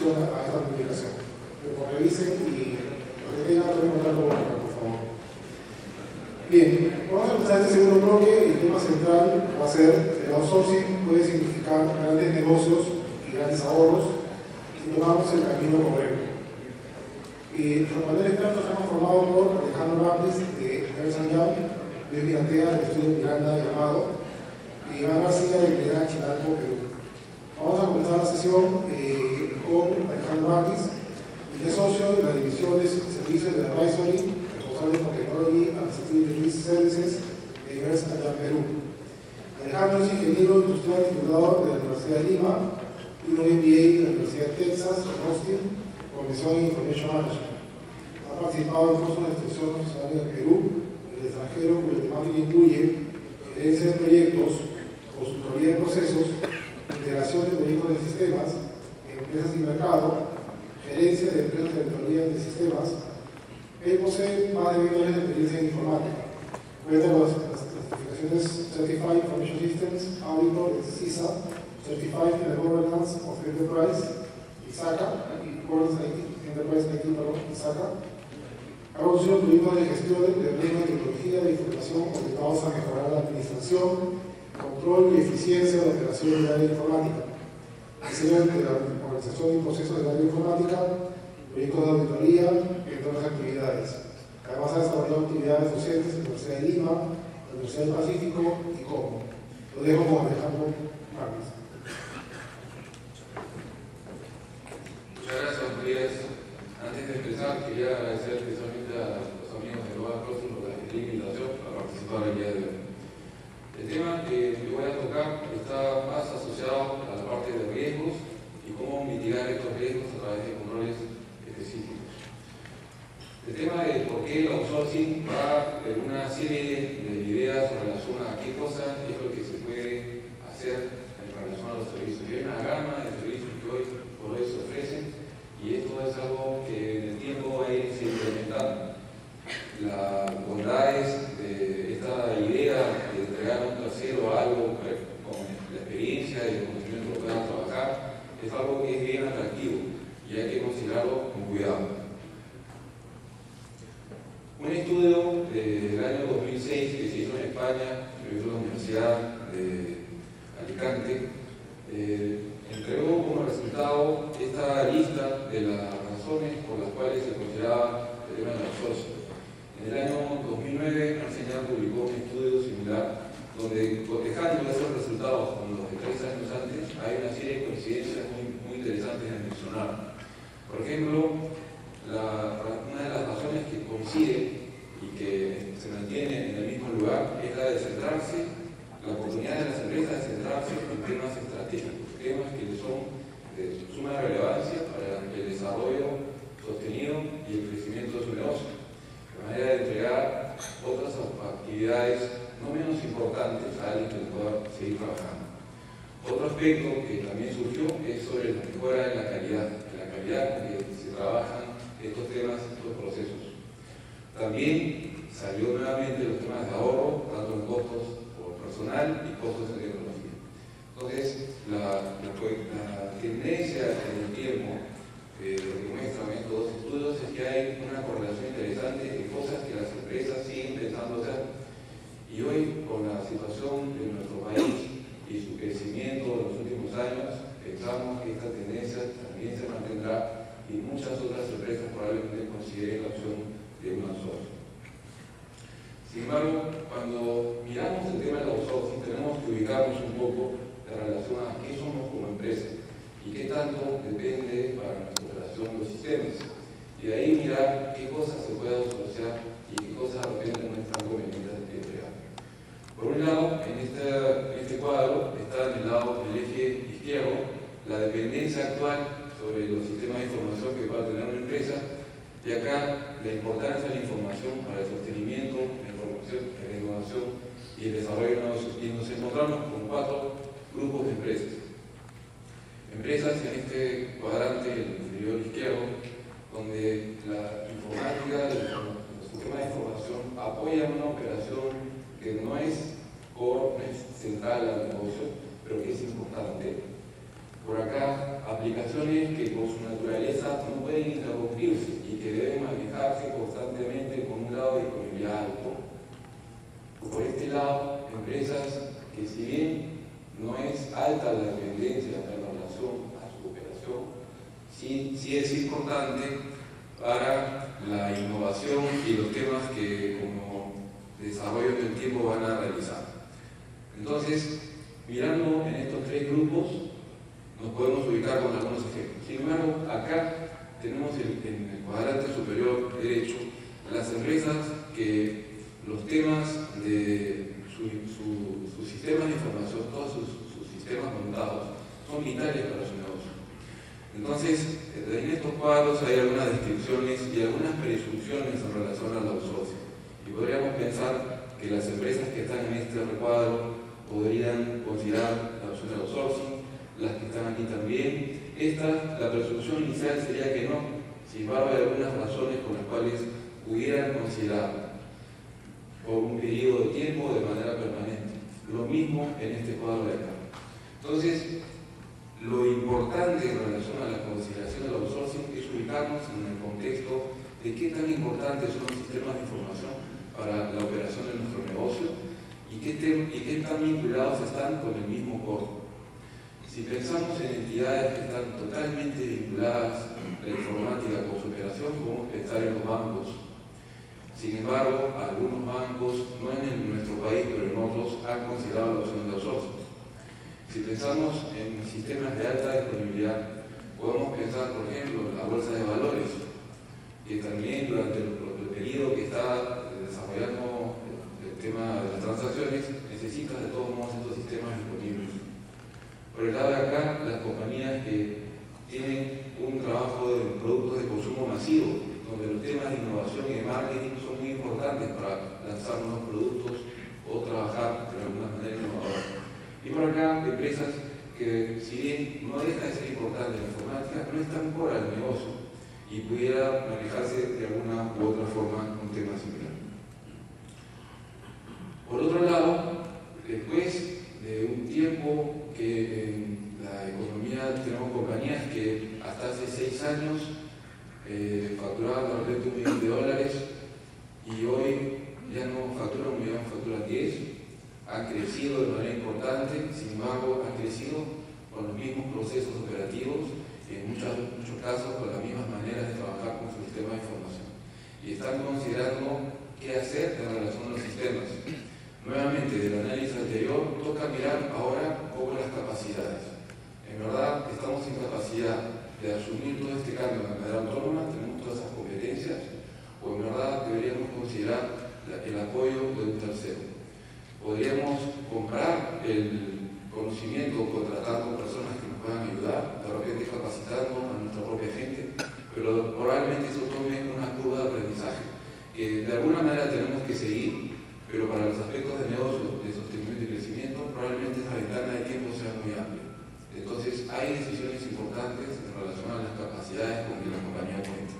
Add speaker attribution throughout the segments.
Speaker 1: atención a, esta publicación. Pero revisen y lo que tengan también mandarlo por favor. Bien, vamos a empezar este segundo bloque. El tema central va a ser el outsourcing puede significar grandes negocios y grandes ahorros si tomamos el camino correcto. Y los paneles expertos están formados por Alejandro Baptist de Ernst Young, Luis Miratea del Estudio Miranda de Amado y Iván García de Piedra Chilanco, Perú. Vamos a comenzar la sesión eh, con Alejandro Baptist, que es socio de la División de Servicios de Advisory College of Technology and Security Services de Universidad de Perú. Alejandro es ingeniero industrial titulado de la Universidad de Lima y un MBA de la Universidad de Texas, Austin, con mención en Information Management. Ha participado en cursos de instrucción profesional en Perú y en el extranjero, cuya temática incluye gerencia de proyectos, consultoría de procesos, integración de proyectos de sistemas, empresas y mercado, gerencia de empresas de auditoría de sistemas, él posee más de 20 años de experiencia en informática. Cuenta con las, certificaciones Certified Information Systems, Auditor, CISA, Certified in the Governance of Enterprise, ISACA, Governance Enterprise IT, perdón, ISACA. Ha conducido proyectos de gestión de riesgo de tecnología de información orientados a mejorar la administración, control y eficiencia de la operación del área informática, de la organización y procesos del área informática, proyectos de auditoría, entre otras actividades. Además ha desarrollado actividades docentes en la Universidad de Lima, la Universidad del Pacífico y COMO. Lo dejo con Alejandro Márquez.
Speaker 2: Muchas gracias, Matías. Antes de empezar, quería agradecer especialmente a los amigos de Global Crossing por la invitación a participar el día de hoy. El tema que voy a tocar está más asociado a la parte de riesgos cómo mitigar estos riesgos a través de controles el tema de por qué el outsourcing va en una serie de ideas en relación a qué cosas es lo que se puede hacer en relación a los servicios. Hay una gama de servicios que hoy por hoy se ofrecen y esto es algo que en el tiempo va a irse implementando. Las bondades de esta idea de entregar un tercero algo con la experiencia y el conocimiento que puedan trabajar es algo que es bien atractivo y hay que considerarlo con cuidado. Un estudio del año 2006 que se hizo en España, lo hizo la Universidad de Alicante, eh, entregó como resultado esta lista de las razones por las cuales se consideraba el tema de outsourcing. En el año 2009, Arsenal publicó un estudio similar donde, cotejando esos resultados de hay una serie de coincidencias muy, interesantes en mencionar. Por ejemplo, una de las razones que coincide y que se mantiene en el mismo lugar es la de centrarse, la oportunidad de las empresas de centrarse en temas estratégicos, temas que son de suma relevancia para el desarrollo sostenido y el crecimiento de su negocio, de manera de entregar otras actividades no menos importantes a alguien que pueda seguir trabajando. Otro aspecto que también surgió es sobre la mejora de la calidad que se trabajan estos temas, estos procesos. También salió nuevamente los temas de ahorro, tanto en costos por personal y costos de tecnología. Entonces, la, tendencia en el tiempo, eh, lo que muestran estos dos estudios, es que hay una correlación interesante de cosas que las empresas siguen pensando hacer. Y hoy, con la situación de nuestro país y su crecimiento en los últimos años, pensamos que esta tendencia también se mantendrá y muchas otras empresas probablemente consideren la opción de un outsourcing. Sin embargo, cuando miramos el tema del outsourcing, tenemos que ubicarnos un poco en relación a qué somos como empresa y qué tanto depende para nuestra operación los sistemas. Y de ahí mirar qué cosas se pueden asociar y qué cosas de repente no. Por un lado, en este, cuadro está en el lado del eje izquierdo la dependencia actual sobre los sistemas de información que va a tener una empresa y acá la importancia de la información para el sostenimiento, la información, la innovación y el desarrollo de negocios. Y nos encontramos con cuatro grupos de empresas. Empresas en este cuadrante inferior izquierdo, donde la informática, los sistemas de información apoyan una operación que no es core, no es central al negocio, pero que es importante por acá aplicaciones que por su naturaleza no pueden interrumpirse y que deben manejarse constantemente con un grado de disponibilidad alto. Por este lado, empresas que si bien no es alta la dependencia en relación a su operación, sí, sí es importante para la innovación y los temas que desarrollo del tiempo van a realizar. Entonces, mirando en estos tres grupos, nos podemos ubicar con algunos ejemplos. Sin embargo, acá tenemos en el cuadrante superior derecho las empresas que los temas de sus su, sistemas de información, todos sus, sistemas montados, son vitales para su negocio. Entonces, en estos cuadros hay algunas descripciones y algunas presunciones en relación al outsourcing. Y podríamos pensar que las empresas que están en este recuadro podrían considerar la opción de outsourcing, las que están aquí también. Esta, la presunción inicial sería que no, sin embargo hay algunas razones con las cuales pudieran considerar por un periodo de tiempo de manera permanente. Lo mismo en este cuadro de acá. Entonces, lo importante en relación a la consideración del outsourcing es ubicarnos en el contexto de qué tan importantes son los sistemas de información para la operación de nuestro negocio y y qué tan vinculados están con el mismo core. Si pensamos en entidades que están totalmente vinculadas a la informática con su operación, podemos pensar en los bancos. Sin embargo, algunos bancos, no en nuestro país, pero en otros, han considerado la opción de outsourcing. Si pensamos en sistemas de alta disponibilidad, podemos pensar, por ejemplo, en la bolsa de valores, que también durante el, periodo que está desarrollando tema de las transacciones, necesita de todos modos estos sistemas disponibles. Por el lado de acá, las compañías que tienen un trabajo de productos de consumo masivo, donde los temas de innovación y de marketing son muy importantes para lanzar nuevos productos o trabajar de alguna manera innovadora. Y por acá, empresas que, si bien no deja de ser importante la informática, no están por el negocio y pudiera manejarse de alguna u otra forma un tema similar. Por otro lado, después de un tiempo que en la economía tenemos compañías que hasta hace seis años eh, facturaban de un millón de dólares y hoy ya no facturan un millón, facturan diez han crecido de manera importante, sin embargo han crecido con los mismos procesos operativos en muchos, muchos casos con las mismas maneras de trabajar con su sistema de información. Y están considerando qué hacer en relación a los sistemas. Nuevamente, del análisis anterior, toca mirar ahora poco las capacidades. En verdad, estamos sin capacidad de asumir todo este cambio de manera autónoma, tenemos todas esas competencias, o en verdad deberíamos considerar el apoyo de un tercero podríamos comprar el conocimiento contratando personas que nos puedan ayudar, de repente capacitando a nuestra propia gente, pero probablemente eso tome una curva de aprendizaje que de alguna manera tenemos que seguir, pero para los aspectos de negocio, de sostenimiento y crecimiento, probablemente esa ventana de tiempo sea muy amplia. Entonces hay decisiones importantes en relación a las capacidades con que la compañía cuenta.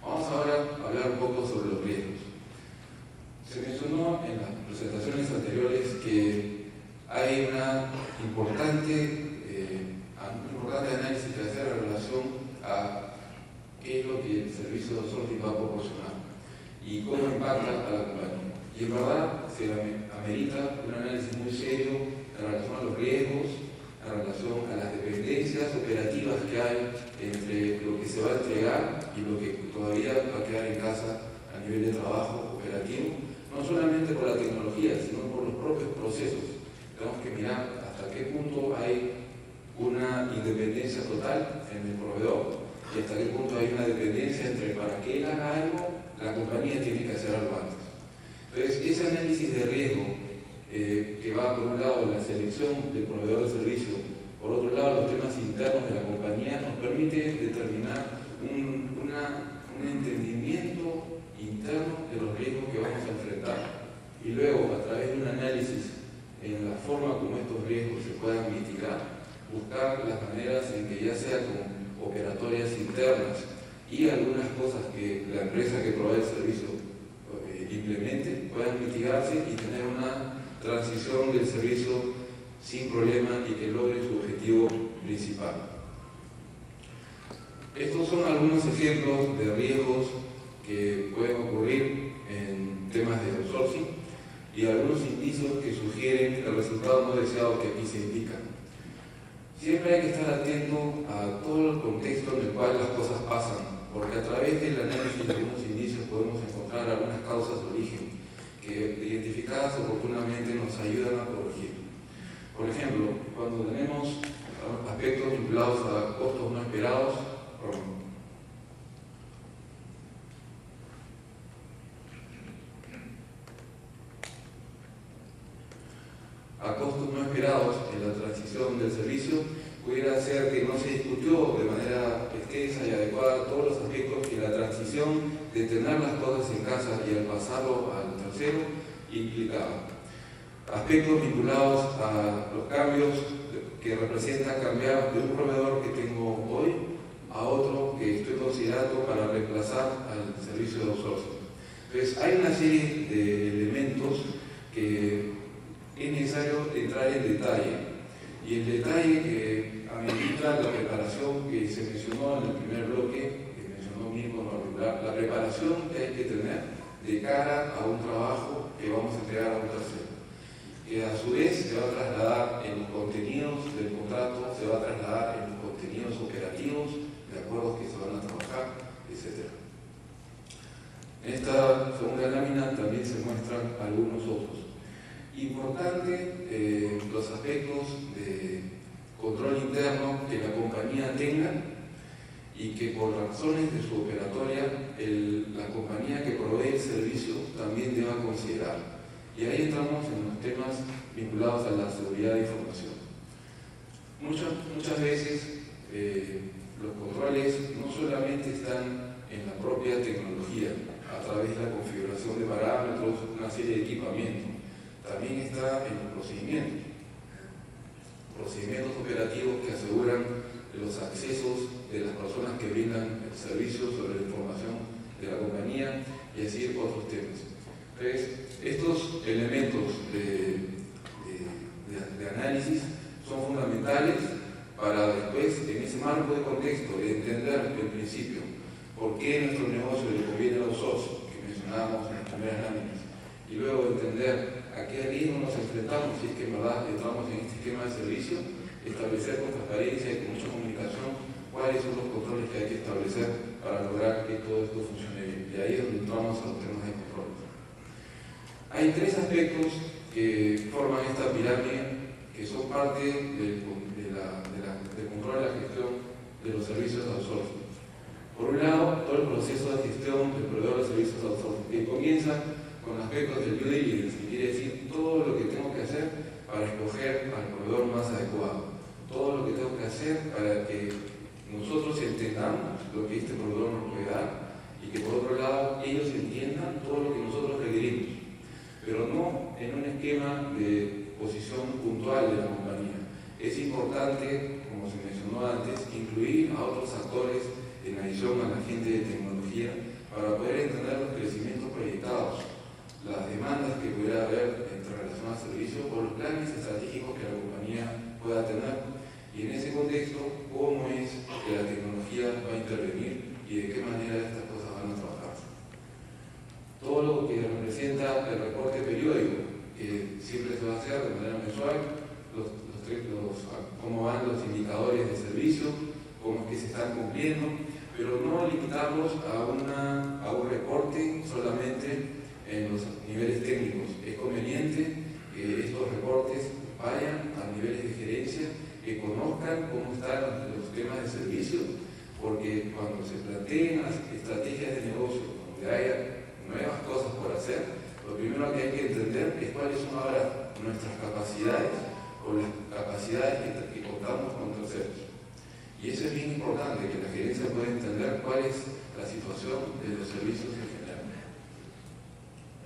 Speaker 2: Vamos ahora a hablar un poco sobre los riesgos. Se mencionó en las presentaciones anteriores que hay una importante, eh, un importante análisis que hacer en relación a qué es lo que el servicio de outsourcing va a proporcionar y cómo impacta a la compañía. Y en verdad se amerita un análisis muy serio en relación a los riesgos, en relación a las dependencias operativas que hay entre lo que se va a entregar y lo que todavía va a quedar en casa a nivel de trabajo operativo no solamente por la tecnología, sino por los propios procesos. Tenemos que mirar hasta qué punto hay una independencia total en el proveedor y hasta qué punto hay una dependencia entre para que él haga algo, la compañía tiene que hacer algo antes. Entonces, ese análisis de riesgo eh, que va por un lado la selección del proveedor de servicio, por otro lado los temas internos de la compañía, nos permite determinar un, un entendimiento interno de los riesgos que vamos a enfrentar y luego a través de un análisis en la forma como estos riesgos se puedan mitigar, buscar las maneras en que ya sea con operatorias internas y algunas cosas que la empresa que provee el servicio eh, implemente puedan mitigarse y tener una transición del servicio sin problema y que logre su objetivo principal. Estos son algunos ejemplos de riesgos que pueden ocurrir en temas de outsourcing y algunos indicios que sugieren el resultado no deseado que aquí se indican. Siempre hay que estar atento a todo el contexto en el cual las cosas pasan, porque a través del análisis de algunos indicios podemos encontrar algunas causas de origen que identificadas oportunamente nos ayudan a corregir. Por ejemplo, cuando tenemos aspectos vinculados a costos no esperados, a costos no esperados en la transición del servicio, pudiera ser que no se discutió de manera extensa y adecuada todos los aspectos que la transición de tener las cosas en casa y al pasarlo al tercero implicaba. Aspectos vinculados a los cambios que representa cambiar de un proveedor que tengo hoy a otro que estoy considerando para reemplazar al servicio de outsourcing. Entonces, hay una serie de elementos que es necesario entrar en detalle. Y el detalle que administra la preparación que se mencionó en el primer bloque, que mencionó Mirko en particular, la preparación que hay que tener de cara a un trabajo que vamos a entregar a un tercero que a su vez se va a trasladar en los contenidos del contrato, se va a trasladar en los contenidos operativos, de acuerdos que se van a trabajar, etc. En esta segunda lámina también se muestran algunos otros. Importante eh, los aspectos de control interno que la compañía tenga y que por razones de su operatoria la compañía que provee el servicio también deba considerar. Y ahí entramos en los temas vinculados a la seguridad de información. Muchas, muchas veces eh, los controles no solamente están en la propia tecnología, a través de la configuración de parámetros, una serie de equipamientos, también está en los procedimientos. Procedimientos operativos que aseguran los accesos de las personas que brindan el servicio sobre la información de la compañía y así otros temas. Entonces, estos elementos de, análisis son fundamentales para después, en ese marco de contexto, de entender el principio, por qué nuestro negocio le conviene a los socios, que mencionábamos en las primeras láminas, y luego entender a qué riesgo nos enfrentamos si es que en verdad entramos en este esquema de servicio, establecer con transparencia y con mucha comunicación cuáles son los controles que hay que establecer para lograr que todo esto funcione bien. Y ahí es donde entramos a los temas de hay tres aspectos que forman esta pirámide que son parte del, control de la gestión de los servicios de outsourcing. Por un lado, todo el proceso de gestión del proveedor de servicios de outsourcing, que comienza con aspectos del due diligence, que quiere decir todo lo que tengo que hacer para escoger al proveedor más adecuado, todo lo que tengo que hacer para que nosotros entendamos lo que este proveedor nos puede dar y que por otro lado ellos entiendan todo lo que nosotros requerimos pero no en un esquema de posición puntual de la compañía. Es importante, como se mencionó antes, incluir a otros actores en adición a la gente de tecnología para poder entender los crecimientos proyectados, las demandas que pudiera haber en relación al servicio o los planes estratégicos que la compañía pueda tener. Y en ese contexto, cómo es que la tecnología va a intervenir y de qué manera estas cosas van a trabajar todo lo que representa el reporte periódico, que siempre se va a hacer de manera mensual, los, cómo van los indicadores de servicio, cómo es que se están cumpliendo, pero no limitarlos a, una, a un reporte solamente en los niveles técnicos. Es conveniente que estos reportes vayan a niveles de gerencia, que conozcan cómo están los temas de servicio, porque cuando se planteen las estrategias de negocio, donde haya nuevas cosas por hacer, lo primero que hay que entender es cuáles son ahora nuestras capacidades o las capacidades que, contamos con terceros. Y eso es bien importante, que la gerencia pueda entender cuál es la situación de los servicios general.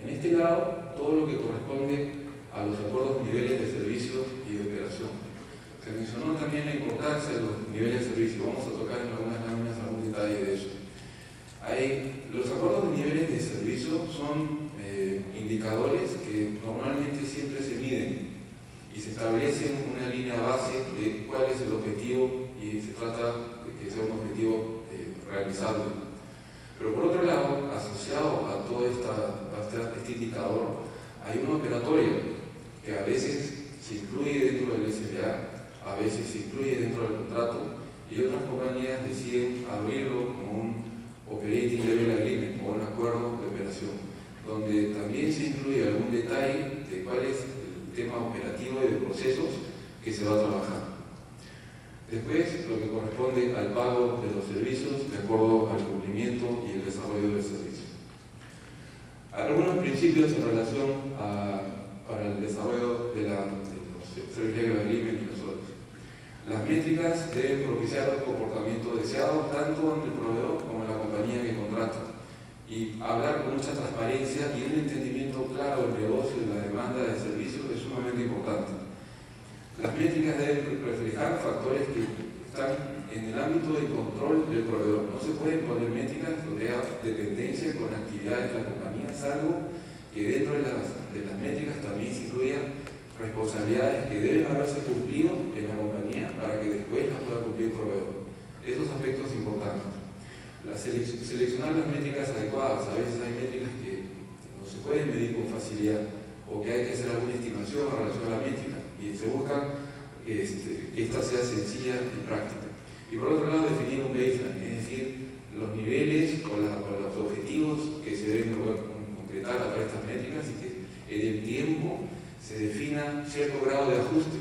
Speaker 2: En este lado, todo lo que corresponde a los acuerdos niveles de servicios y de operación. Se mencionó también la importancia de los niveles de servicio. Vamos a tocar en algunas láminas algún detalle de eso. Los acuerdos de niveles de servicio son eh, indicadores que normalmente siempre se miden y se establece una línea base de cuál es el objetivo y se trata de que sea un objetivo eh, realizable. Pero por otro lado, asociado a todo esta, este indicador, hay un operatorio que a veces se incluye dentro del SLA, a veces se incluye dentro del contrato y otras compañías deciden abrirlo como un operating level agreement o un acuerdo de operación, donde también se incluye algún detalle de cuál es el tema operativo y de procesos que se va a trabajar. Después, lo que corresponde al pago de los servicios de acuerdo al cumplimiento y el desarrollo del servicio. Algunos principios en relación a, para el desarrollo de, la, servicios de y los otros. Las métricas deben propiciar el comportamiento deseado tanto en el proveedor como en la compañía que contrata y hablar con mucha transparencia y un entendimiento claro del negocio y la demanda de servicios es sumamente importante. Las métricas deben reflejar factores que están en el ámbito del control del proveedor. No se pueden poner métricas donde haya dependencia con actividades de la compañía, salvo que dentro de las, de las métricas también se incluyan responsabilidades que deben haberse cumplido en la compañía para que después las pueda cumplir el proveedor. Esos aspectos importantes. La seleccionar las métricas adecuadas. A veces hay métricas que no se pueden medir con facilidad o que hay que hacer alguna estimación en relación a la métrica y se busca este, que esta sea sencilla y práctica. Y por otro lado, definir un baseline, es decir, los niveles o, los objetivos que se deben concretar a través de estas métricas y que en el tiempo se defina cierto grado de ajuste,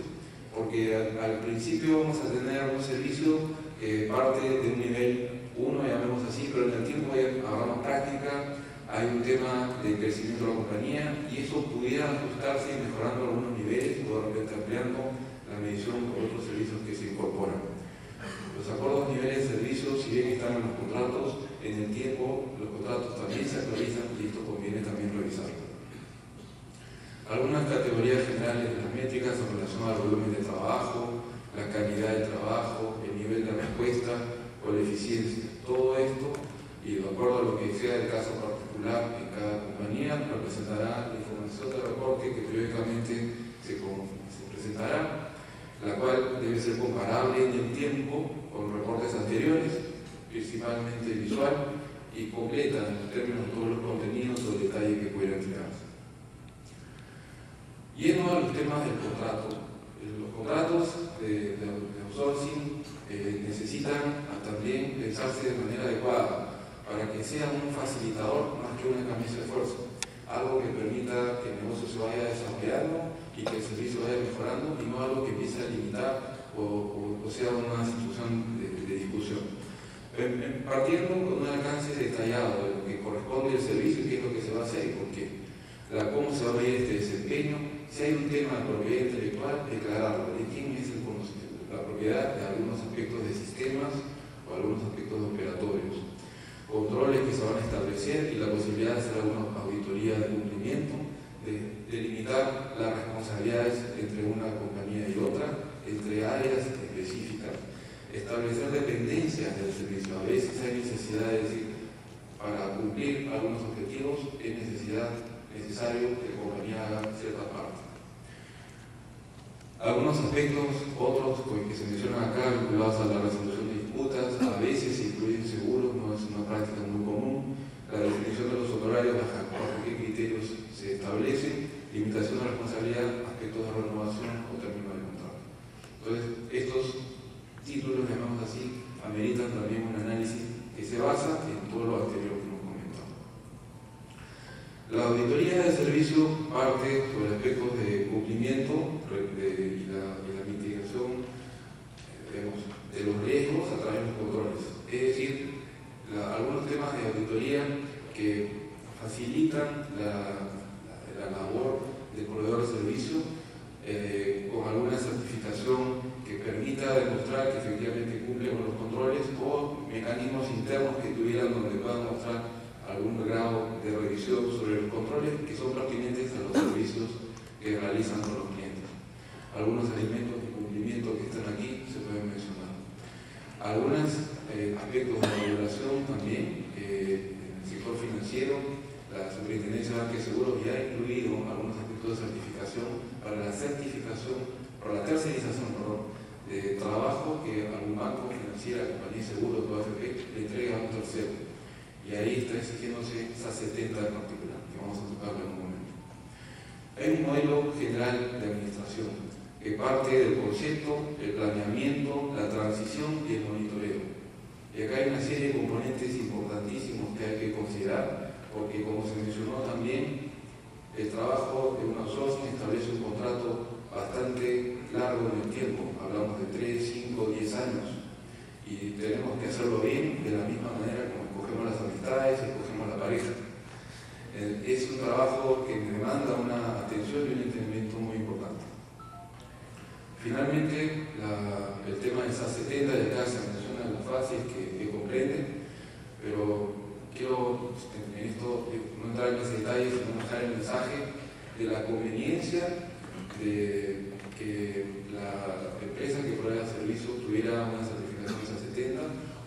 Speaker 2: porque al, principio vamos a tener un servicio que parte de un nivel 1, llamemos así, pero en el tiempo habrá práctica hay un tema de crecimiento de la compañía y eso pudiera ajustarse mejorando algunos niveles o de repente ampliando la medición por otros servicios que se incorporan. Los acuerdos niveles de servicios, si bien están en los contratos, en el tiempo los contratos también se actualizan y esto conviene también revisarlo. Algunas categorías generales de las métricas en relación al volumen de trabajo, la calidad del trabajo, el nivel de respuesta o la eficiencia. Todo esto, y de acuerdo a lo que sea el caso particular, en cada compañía, representará la información de reporte que periódicamente se, presentará, la cual debe ser comparable en el tiempo con reportes anteriores, principalmente visual, y completa en términos de todos los contenidos o detalles que puedan entregarse. Yendo a los temas del contrato, eh, los contratos de, outsourcing eh, necesitan también pensarse de manera adecuada para que sea un facilitador más que una camisa de fuerza, algo que permita que el negocio se vaya desarrollando y que el servicio vaya mejorando y no algo que empiece a limitar o, sea una situación de, discusión. Partiendo con un alcance detallado de lo que corresponde al servicio y qué es lo que se va a hacer y por qué. La, cómo se va a medir este desempeño, si hay un tema de propiedad intelectual, declararlo, de quién es el la propiedad de algunos aspectos de sistemas o algunos aspectos operatorios controles que se van a establecer y la posibilidad de hacer alguna auditoría de cumplimiento, de delimitar las responsabilidades entre una compañía y otra, entre áreas específicas, establecer dependencias del servicio. A veces hay necesidad de decir, para cumplir algunos objetivos es necesidad, necesario que la compañía haga cierta parte. Algunos aspectos, otros que se mencionan acá, vinculados a la resolución de disputas, a veces una práctica muy común. La definición de los honorarios, bajo qué criterios se establecen, limitación de responsabilidad, aspectos de renovación o término de contrato. Entonces, estos títulos, llamamos así, ameritan también un análisis que se basa en todo lo anterior que hemos comentado. La auditoría de servicio parte sobre aspectos de cumplimiento y, la, mitigación de los riesgos a través de los controles. Es decir, algunos que facilitan la, labor del proveedor de servicio eh, con alguna certificación que permita demostrar que efectivamente cumple con los controles o mecanismos internos que tuvieran donde puedan mostrar algún grado de revisión sobre los controles que son pertinentes a los servicios que realizan con los clientes. Algunos elementos de cumplimiento que están aquí se pueden mencionar. Algunos eh, aspectos de regulación también, en el sector financiero, la Superintendencia de Banca y Seguros ya ha incluido algunos aspectos de certificación para la certificación
Speaker 3: por la tercerización perdón, de trabajo que algún banco, financiera, compañía de seguros, todo AFP, le entrega a un tercero. Y ahí está exigiéndose esa 70 en particular, que vamos a tocarlo en un momento. Hay un modelo general de administración que parte del concepto, el planeamiento, la transición y el monitoreo. Y acá hay una serie de componentes importantísimos que hay que considerar, porque como se mencionó también, el trabajo de una outsourcing establece un contrato bastante largo en el tiempo, hablamos de 3, 5, 10 años, y tenemos que hacerlo bien de la misma manera como escogemos las amistades, escogemos la pareja. Eh, es un trabajo que demanda una atención y un entendimiento muy importante. Finalmente, la, el tema de esas 70 de acá se mencionan las fases que, que comprenden, pero quiero en esto no entrar en ese detalle, sino dejar el mensaje de la conveniencia de que la empresa que provee el servicio tuviera una certificación ISA 70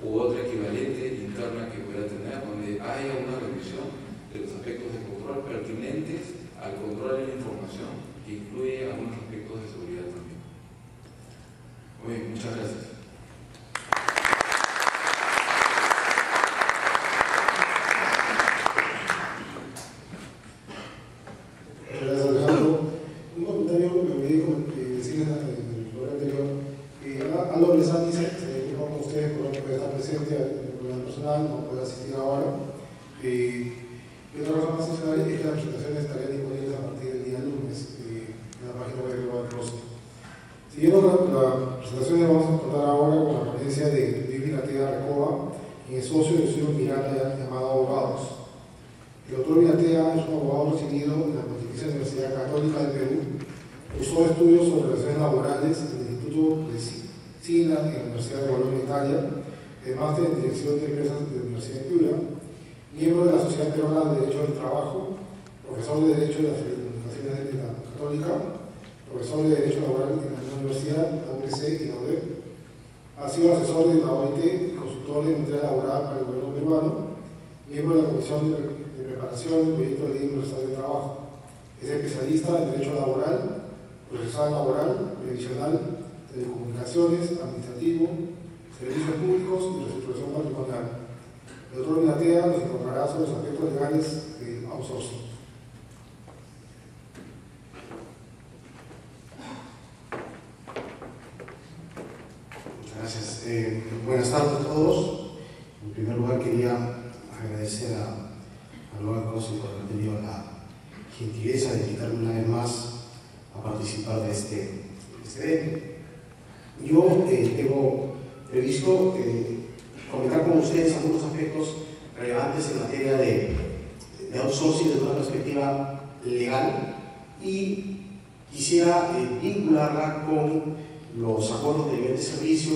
Speaker 3: u otra equivalente interna que pueda tener, donde haya una revisión de los aspectos de control pertinentes al control de la información, que incluye algunos aspectos de seguridad también. Muy bien, muchas gracias.
Speaker 1: Ha sido asesor de la OIT y consultor en materia laboral
Speaker 3: para
Speaker 1: el gobierno peruano, miembro de la Comisión de, Preparación del Proyecto de Ley Universal de Trabajo. Es especialista en Derecho Laboral, Procesal Laboral, Previsional, Telecomunicaciones, Administrativo, Servicios Públicos y Reestructuración Patrimonial. El doctor Minatea nos informará sobre los aspectos legales del outsourcing.
Speaker 3: gentileza de invitarme una vez más a participar de este, este evento. Yo eh, tengo previsto eh, comentar con ustedes algunos aspectos relevantes en materia de, de outsourcing desde una perspectiva legal y quisiera eh, vincularla con los acuerdos de nivel de servicio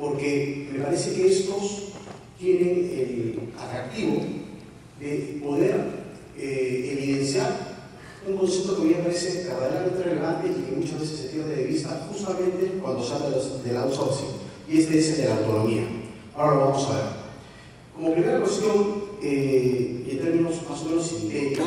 Speaker 3: porque me parece que estos tienen el atractivo de poder evidenciar un concepto que a mí me parece verdaderamente relevante y que muchas veces se pierde de vista justamente cuando se habla del outsourcing, y este es el de la autonomía. Ahora lo vamos a ver. Como primera cuestión, eh, en términos más o menos sintéticos,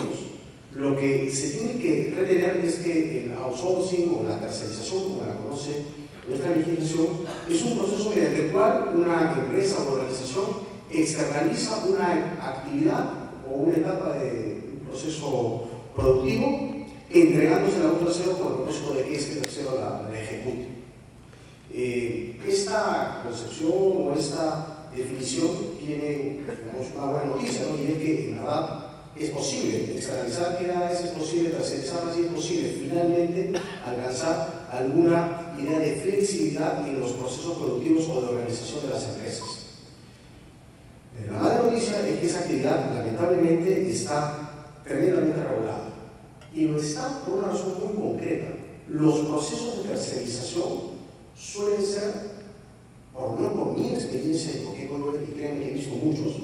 Speaker 3: lo que se tiene que retener es que el outsourcing o la tercerización, como la conoce nuestra legislación, es un proceso mediante el cual una empresa o organización externaliza una actividad o una etapa de un proceso productivo, entregándose a un tercero con el propósito de que este tercero la, ejecute. Eh, esta concepción o esta definición tiene una buena noticia, ¿no? y es que en es posible externalizar actividades, es posible tercerizarlas y es posible finalmente alcanzar alguna idea de flexibilidad en los procesos productivos o de organización de las empresas. La mala noticia es que esa actividad lamentablemente está tremendamente regulado. Y lo está por una razón muy concreta. Los procesos de tercerización suelen ser, por no por mi experiencia y porque y créanme que he visto muchos,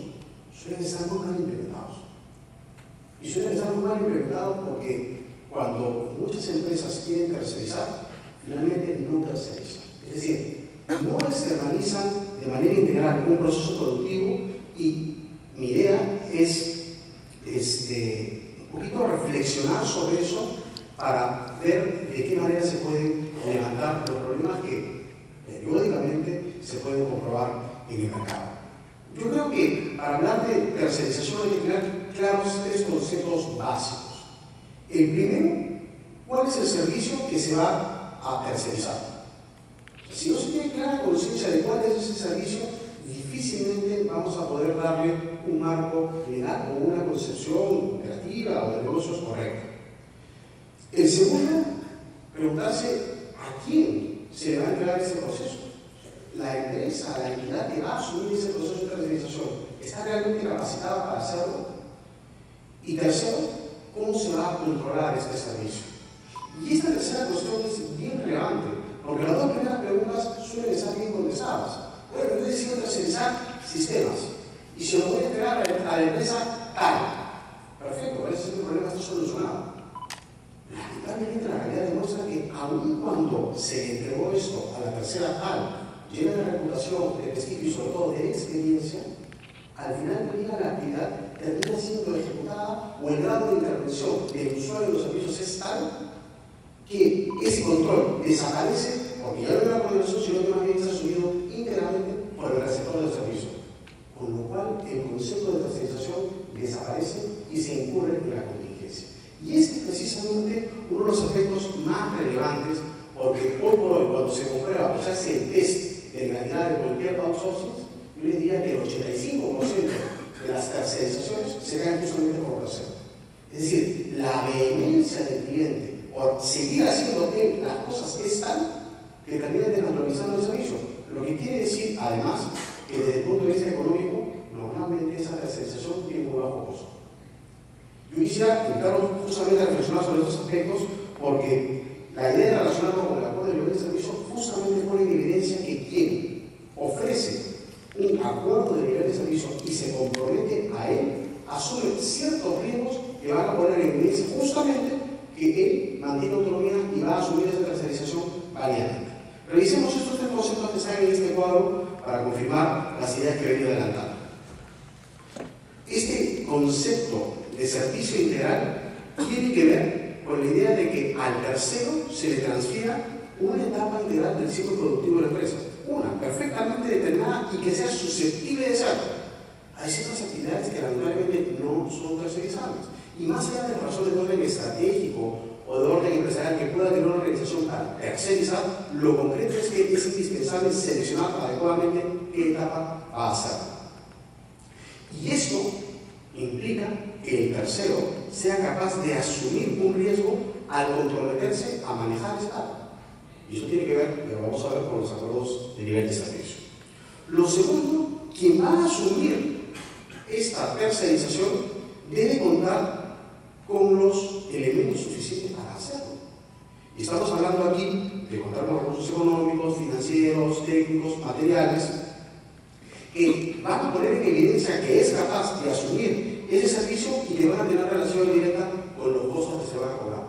Speaker 3: suelen estar muy mal implementados. Y suelen estar muy mal implementados porque cuando muchas empresas quieren tercerizar, finalmente no tercerizan. Es decir, no externalizan de manera integral un proceso productivo y mi idea es este, un poquito reflexionar sobre eso para ver de qué manera se pueden levantar los problemas que periódicamente se pueden comprobar en el mercado. Yo creo que para hablar de tercerización hay que tener claros tres conceptos básicos. El primero, ¿cuál es el servicio que se va a tercerizar? Si no se tiene clara conciencia de cuál es ese servicio, difícilmente vamos a poder darle un marco legal o una concepción operativa o de negocios correcta. El segundo, preguntarse a quién se va a entregar ese proceso. La empresa, la entidad que va a asumir ese proceso de tercerización, ¿está realmente capacitada para hacerlo? Y tercero, ¿cómo se va a controlar este servicio? Y esta tercera cuestión es bien relevante, porque las dos primeras preguntas suelen estar bien contestadas. Bueno, yo decido tercerizar sistemas y se lo voy a entregar a la empresa tal. Perfecto, ese problema está solucionado. Lamentablemente la realidad demuestra que aun cuando se entregó esto a la tercera tal, llena de reputación, de prestigio y sobre todo de experiencia, al final la actividad termina siendo ejecutada o el grado de intervención del usuario de los servicios es tal que ese control desaparece porque ya no una coordinación, sino que más bien está asumido por el receptor del servicio. Con lo cual el concepto de tercerización desaparece y se incurre en la contingencia. Y este es precisamente uno de los aspectos más relevantes porque hoy por hoy cuando se comprueba o se hace el test de realidad de cualquier outsourcing, yo les diría que el 85% de las tercerizaciones se caen justamente por placer. Es decir, la vehemencia del cliente por seguir haciendo bien las cosas es que termina desnaturalizando el servicio. Lo que quiere decir, además, que desde el punto de vista económico, normalmente esa tercerización tiene muy bajo costo. Yo quisiera invitarlos justamente a reflexionar sobre estos aspectos porque la idea de relacionarlo con el acuerdo de nivel de servicio justamente pone en evidencia que quien ofrece un acuerdo de nivel de servicio y se compromete a él, asume ciertos riesgos que van a poner en evidencia justamente que él mantiene autonomía y va a asumir esa tercerización variante. Revisemos estos tres conceptos que están en este cuadro para confirmar las ideas que he venido adelantando. Este concepto de servicio integral tiene que ver con la idea de que al tercero se le transfiera una etapa integral del ciclo productivo de la empresa, una perfectamente determinada y que sea susceptible de ser. Hay ciertas actividades que lamentablemente no son tercerizables. Y más allá de razones de orden estratégico o de orden empresarial que pueda tener una organización tercerizada, lo concreto es que es indispensable seleccionar adecuadamente qué etapa va a ser. Y esto implica que el tercero sea capaz de asumir un riesgo al comprometerse a manejar esta etapa. Y eso tiene que ver, lo vamos a ver con los acuerdos de nivel de servicio. Lo segundo, quien va a asumir esta tercerización debe contar con los elementos suficientes para. Estamos hablando aquí de contar con recursos económicos, financieros, técnicos, materiales, que van a poner en evidencia que es capaz de asumir ese servicio y que van a tener relación directa con los costos que se van a cobrar.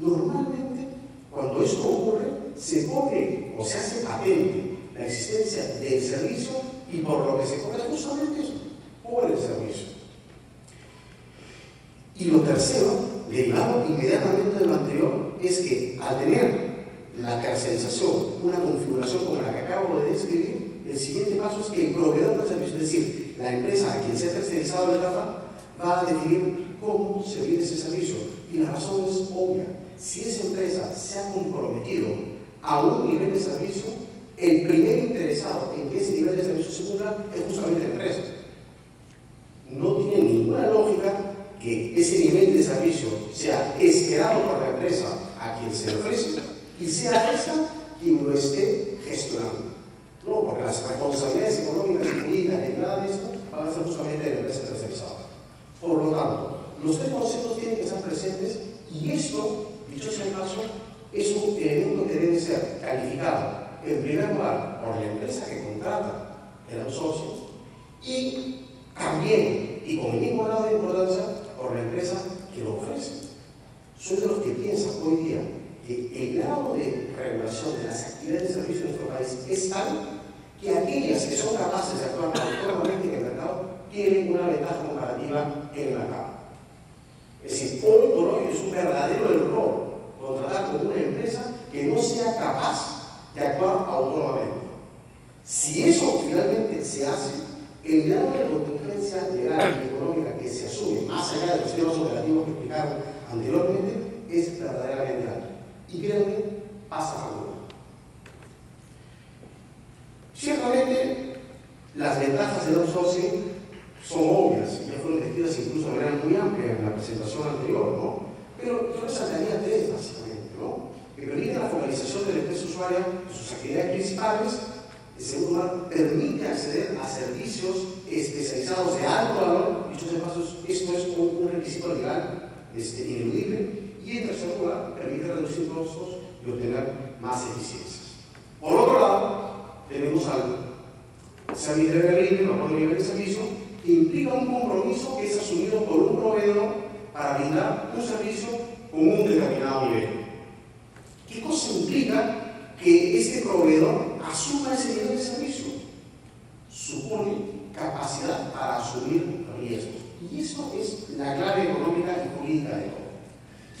Speaker 3: Normalmente, cuando esto ocurre, se pone o se hace patente la existencia del servicio y por lo que se cobra justamente eso, por el servicio. Y lo tercero, derivado inmediatamente de lo anterior, es que al tener la tercerización, una configuración como la que acabo de describir, el siguiente paso es que el proveedor del servicio, es decir, la empresa a quien se ha tercerizado la etapa, va a definir cómo servir ese servicio. Y la razón es obvia. Si esa empresa se ha comprometido a un nivel de servicio, el primer interesado en que ese nivel de servicio se cumpla es justamente la empresa. No tiene ninguna lógica que ese nivel de servicio sea esperado por la empresa a quien se ofrece y sea esa quien lo esté gestionando. No, porque las responsabilidades económicas incluidas en nada de esto van a ser justamente de la empresa tercerizada. Por lo tanto, los tres conceptos tienen que estar presentes y esto, dicho sea el caso, es un elemento que debe ser calificado en primer lugar por la empresa que contrata el outsourcing y también, y con el mismo grado de importancia, por la empresa que lo ofrece. Soy de los que piensan hoy día que el grado de regulación de las actividades de servicio en nuestro país es tal que aquellas que son capaces de actuar autónomamente en el mercado tienen una ventaja comparativa en el mercado. Es decir, hoy por hoy es un verdadero error relacionar con una empresa que no sea capaz de actuar autónomamente. Si eso finalmente se hace, el grado de contingencia legal y económica que se asume, más allá de los temas operativos que explicaron anteriormente, es verdaderamente alto. Y créanme, pasa factura. Ciertamente, las ventajas del outsourcing son obvias, ya fueron descritas incluso de manera muy amplia en la presentación anterior, ¿no? Pero yo resaltaría tres, básicamente, ¿no? Que permiten la focalización de la empresa usuaria en sus actividades principales, en segundo lugar, permite acceder a servicios especializados de alto valor, dicho de paso, esto es un, requisito legal este, ineludible, y en tercer lugar, permite reducir costos y obtener más eficiencias. Por otro lado, tenemos al servicio de agreement, o nivel de servicio, que implica un compromiso que es asumido por un proveedor para brindar un servicio con un determinado nivel. ¿Qué cosa implica que este proveedor asuma ese nivel de servicio. Supone capacidad para asumir riesgos. Eso es la clave económica y política de todo.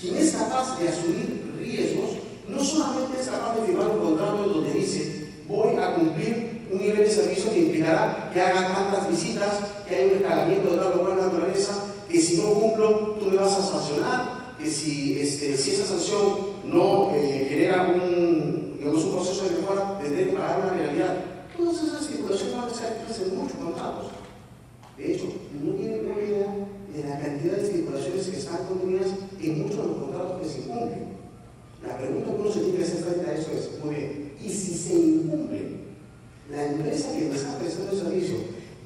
Speaker 3: Quien es capaz de asumir riesgos no solamente es capaz de firmar un contrato donde dice voy a cumplir un nivel de servicio que implicará que haga tantas visitas, que haya un escalamiento de tal o cual naturaleza, que si no cumplo tú me vas a sancionar, que si, este, si esa sanción no eh, genera un, digamos, un proceso de mejora, tendré que pagar una realidad. Todas esas circulaciones van a ser muchos contratos. De hecho, no tienen idea de la cantidad de circulaciones que están contenidas en muchos de los contratos que se incumplen. La pregunta que uno se tiene que hacer frente a eso es, muy bien, ¿y si se incumple? La empresa que me está prestando el servicio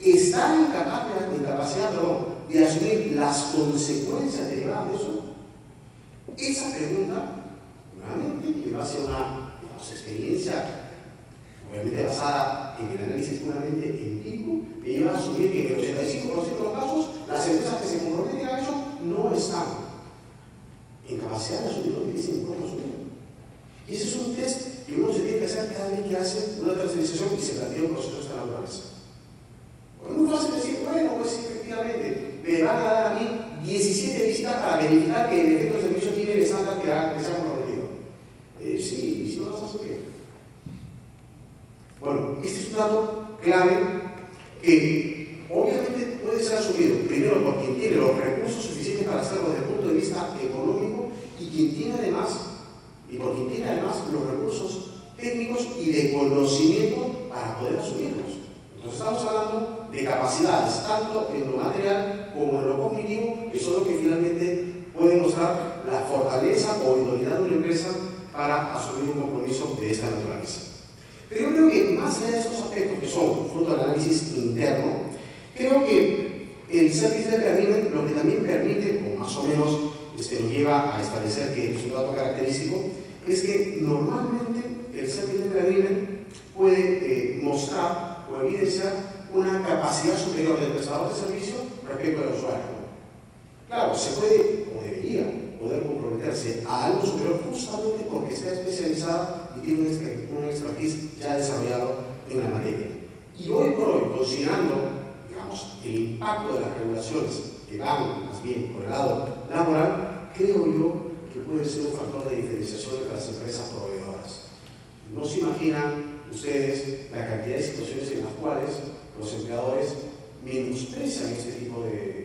Speaker 3: está incapaz incapacidad de asumir las consecuencias derivadas de eso. Esa pregunta, nuevamente, que va a ser una experiencia, obviamente basada en el análisis puramente empírico, me lleva a asumir que en el 85% de los casos las empresas que se comprometen a eso no están en capacidad de asumir lo que dicen cómo asumir. Y ese es un test que uno se tiene que hacer cada vez que hace una tercerización y se plantea un proceso de esta naturaleza. Es muy fácil decir, bueno, pues efectivamente, me van a dar a mí 17 visitas para verificar que el efecto de servicio tiene el estándar que, que ha comprometido. Eh, sí, sí, no bueno, este es un dato clave que obviamente puede ser asumido primero por quien tiene los recursos suficientes para hacerlo desde el punto de vista económico y quien tiene además, y por quien tiene además los recursos técnicos y de conocimiento para poder asumirlos. Entonces estamos hablando de capacidades, tanto en lo material como en lo cognitivo, que son lo que finalmente pueden mostrar la fortaleza o idoneidad de una empresa para asumir un compromiso de esta naturaleza. Pero creo que más allá de esos aspectos que son fruto del análisis interno, creo que el Service Level Agreement lo que también permite, o más o menos este, lo lleva a establecer que es un dato característico, es que normalmente el Service Level Agreement puede eh, mostrar o evidenciar una capacidad superior del prestador de servicio respecto al usuario. Claro, se puede o debería poder comprometerse a algo superior justamente porque está especializado y tiene un expertise ya desarrollado en la materia. Y hoy por hoy, considerando digamos, el impacto de las regulaciones que van más bien por el lado laboral, creo yo que puede ser un factor de diferenciación entre las empresas proveedoras. No se imaginan ustedes la cantidad de situaciones en las cuales los empleadores menosprecian este tipo de,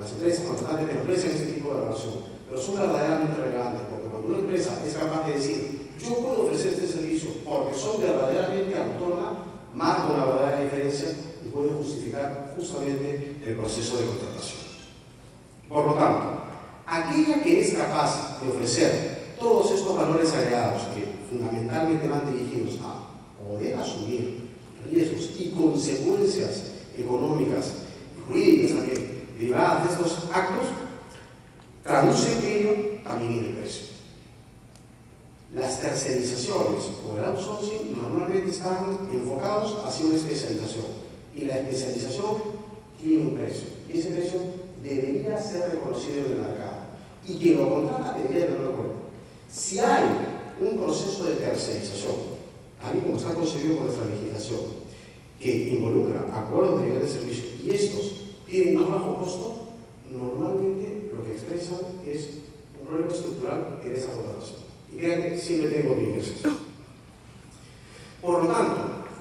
Speaker 3: las empresas contratantes menosprecian este tipo de relación, pero son verdaderamente relevantes, porque cuando una empresa es capaz de decir yo puedo ofrecer este servicio porque son verdaderamente autónoma, marca una verdadera diferencia y puede justificar justamente el proceso de contratación. Por lo tanto, aquella que es capaz de ofrecer todos estos valores agregados que fundamentalmente van dirigidos a poder asumir riesgos y consecuencias económicas jurídicas también derivadas de estos actos, traduce ello también en el precio. Las tercerizaciones o el outsourcing normalmente están enfocados hacia una especialización y la especialización tiene un precio y ese precio debería ser reconocido en el mercado y quien lo contrata debería tenerlo en cuenta. Si hay un proceso de tercerización, tal como está concebido por nuestra legislación, que involucra acuerdos de nivel de servicio y estos tienen más bajo costo, normalmente lo que expresan es un problema estructural en esa contratación. Y créanme, siempre tengo opiniones. Por lo tanto,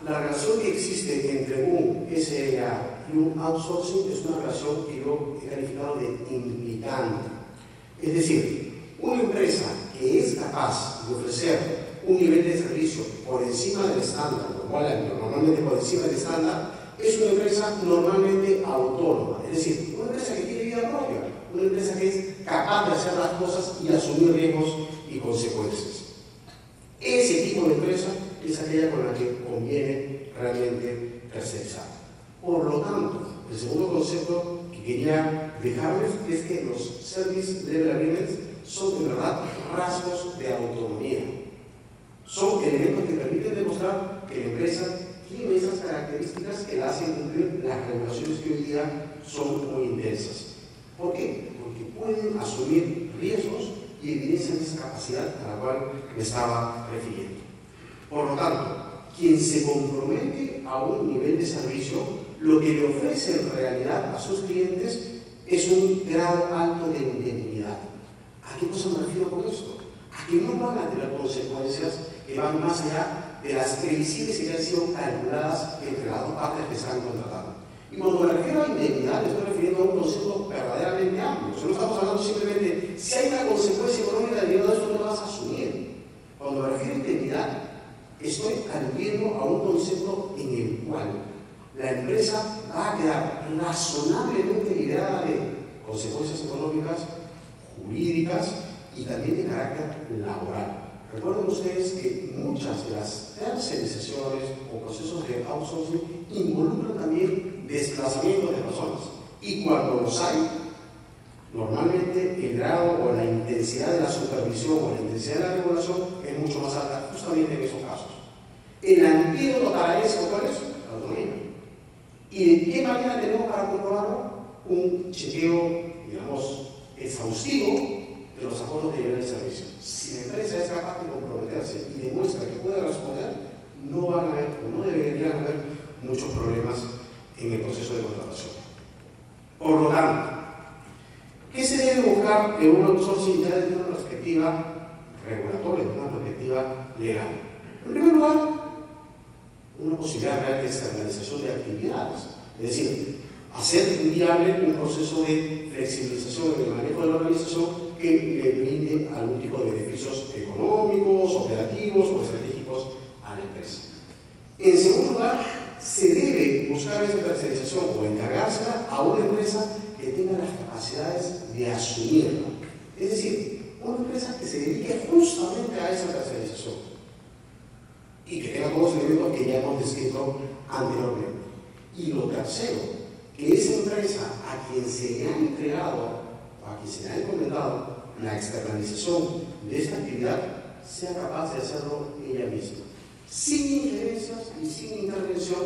Speaker 3: la relación que existe entre un SLA y un outsourcing es una relación que yo he calificado de implicante. Es decir, una empresa que es capaz de ofrecer un nivel de servicio por encima del estándar, normalmente por encima del estándar, es una empresa normalmente autónoma, es decir, una empresa que tiene vida propia, una empresa que es capaz de hacer las cosas y asumir riesgos y consecuencias. Ese tipo de empresa es aquella con la que conviene realmente tercerizar. Por lo tanto, el segundo concepto que quería dejarles es que los Service Level Agreements son de verdad rasgos de autonomía. Son elementos que permiten demostrar que la empresa tiene esas características que la hacen cumplir las regulaciones que hoy día son muy intensas. ¿Por qué? Porque pueden asumir riesgos y evidencian esa capacidad a la cual me estaba refiriendo. Por lo tanto, quien se compromete a un nivel de servicio, lo que le ofrece en realidad a sus clientes es un grado alto de indemnidad. ¿A qué cosa me refiero con esto? A que no van a tener consecuencias que van más allá de las previsibles que han sido calculadas entre las dos partes que están contratando. Y cuando me refiero a indemnidad, me estoy refiriendo a un concepto verdaderamente amplio. no estamos hablando simplemente si hay una consecuencia económica de esto, no lo vas a asumir. Cuando me refiero a indemnidad, estoy aludiendo a un concepto en el cual la empresa va a quedar razonablemente liberada de consecuencias económicas, jurídicas y también de carácter laboral. Recuerden ustedes que muchas de las tercerizaciones o procesos de outsourcing involucran también desplazamiento de personas. Y cuando los hay, normalmente el grado o la intensidad de la supervisión o la intensidad de la regulación es mucho más alta justamente en esos casos. El antídoto para eso, ¿cuál es? La autonomía. ¿Y de qué manera tenemos para comprobarlo? Un chequeo, digamos, exhaustivo de los acuerdos de nivel de servicio. Si la empresa es capaz de comprometerse y demuestra que puede responder, no van a haber no deberían haber muchos problemas en el proceso de contratación. Por lo tanto, ¿qué se debe buscar en un outsourcing ya desde una perspectiva regulatoria, desde una perspectiva legal? En primer lugar, una posibilidad real de externalización de actividades. Es decir, hacer viable un proceso de flexibilización en el manejo de la organización que le brinde algún tipo de beneficios económicos, operativos o estratégicos a la empresa. En segundo lugar, se debe buscar esa tercerización o encargársela a una empresa que tenga las capacidades de asumirla. Es decir, una empresa que se dedique justamente a esa tercerización y que tenga todos los elementos que ya hemos descrito anteriormente. Y lo tercero, que esa empresa a quien se le ha entregado a quien se le ha la externalización de esta actividad sea capaz de hacerlo ella misma, sin injerencias y sin intervención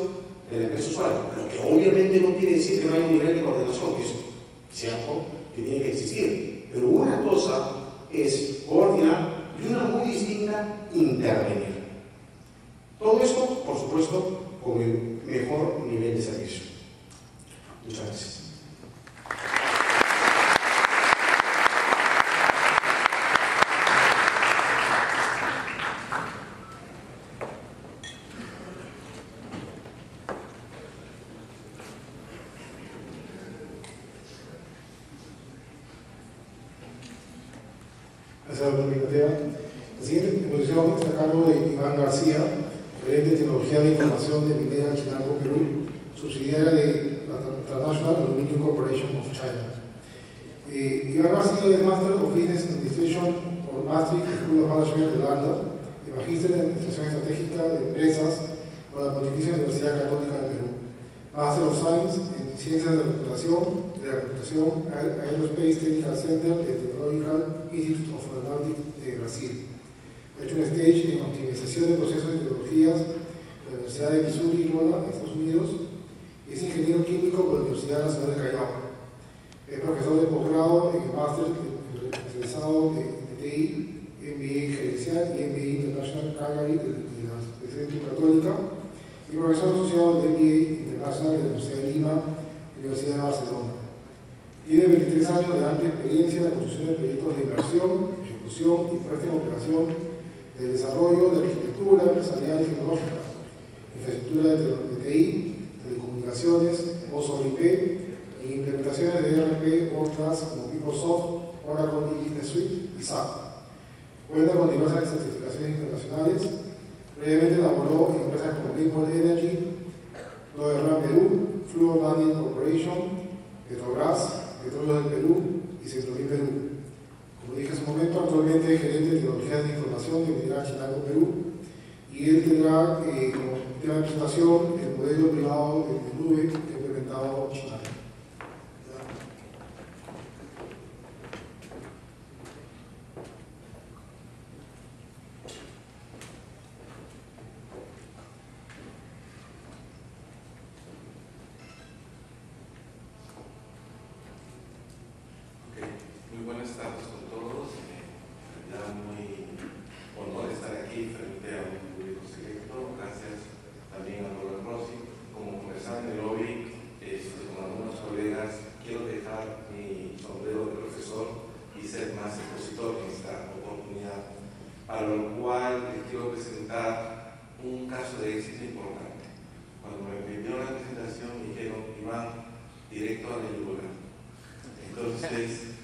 Speaker 3: de la empresa usuaria, lo que obviamente no quiere decir que no haya un nivel de coordinación, que es cierto que tiene que existir, pero una cosa es coordinar y una muy distinta, intervenir. Todo esto, por supuesto, con el mejor nivel de servicio. Muchas gracias.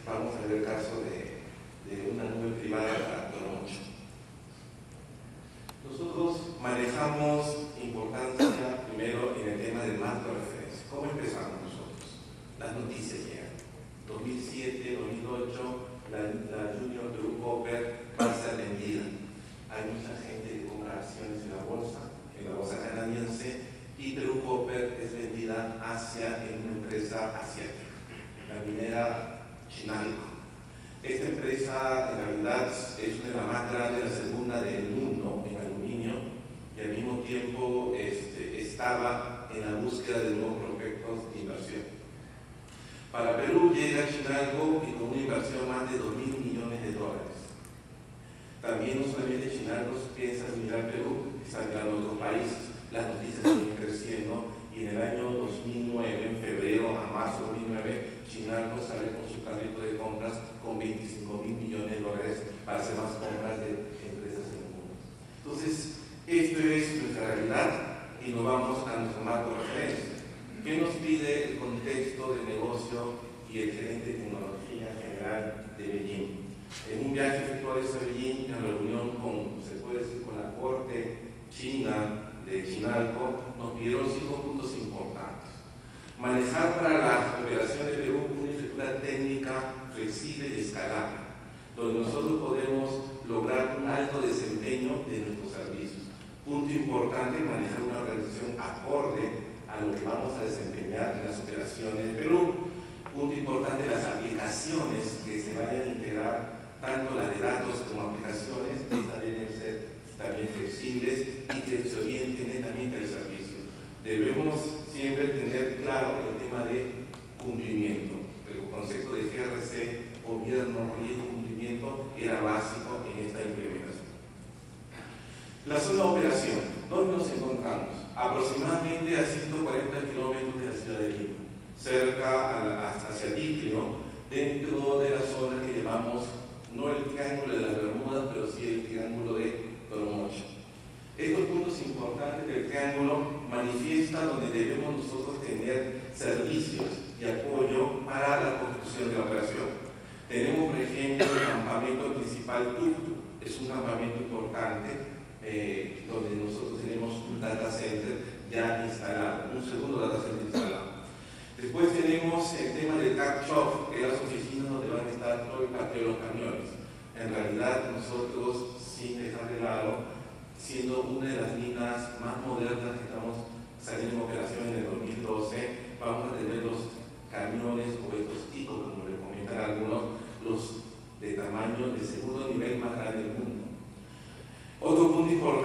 Speaker 1: vamos a ver el caso de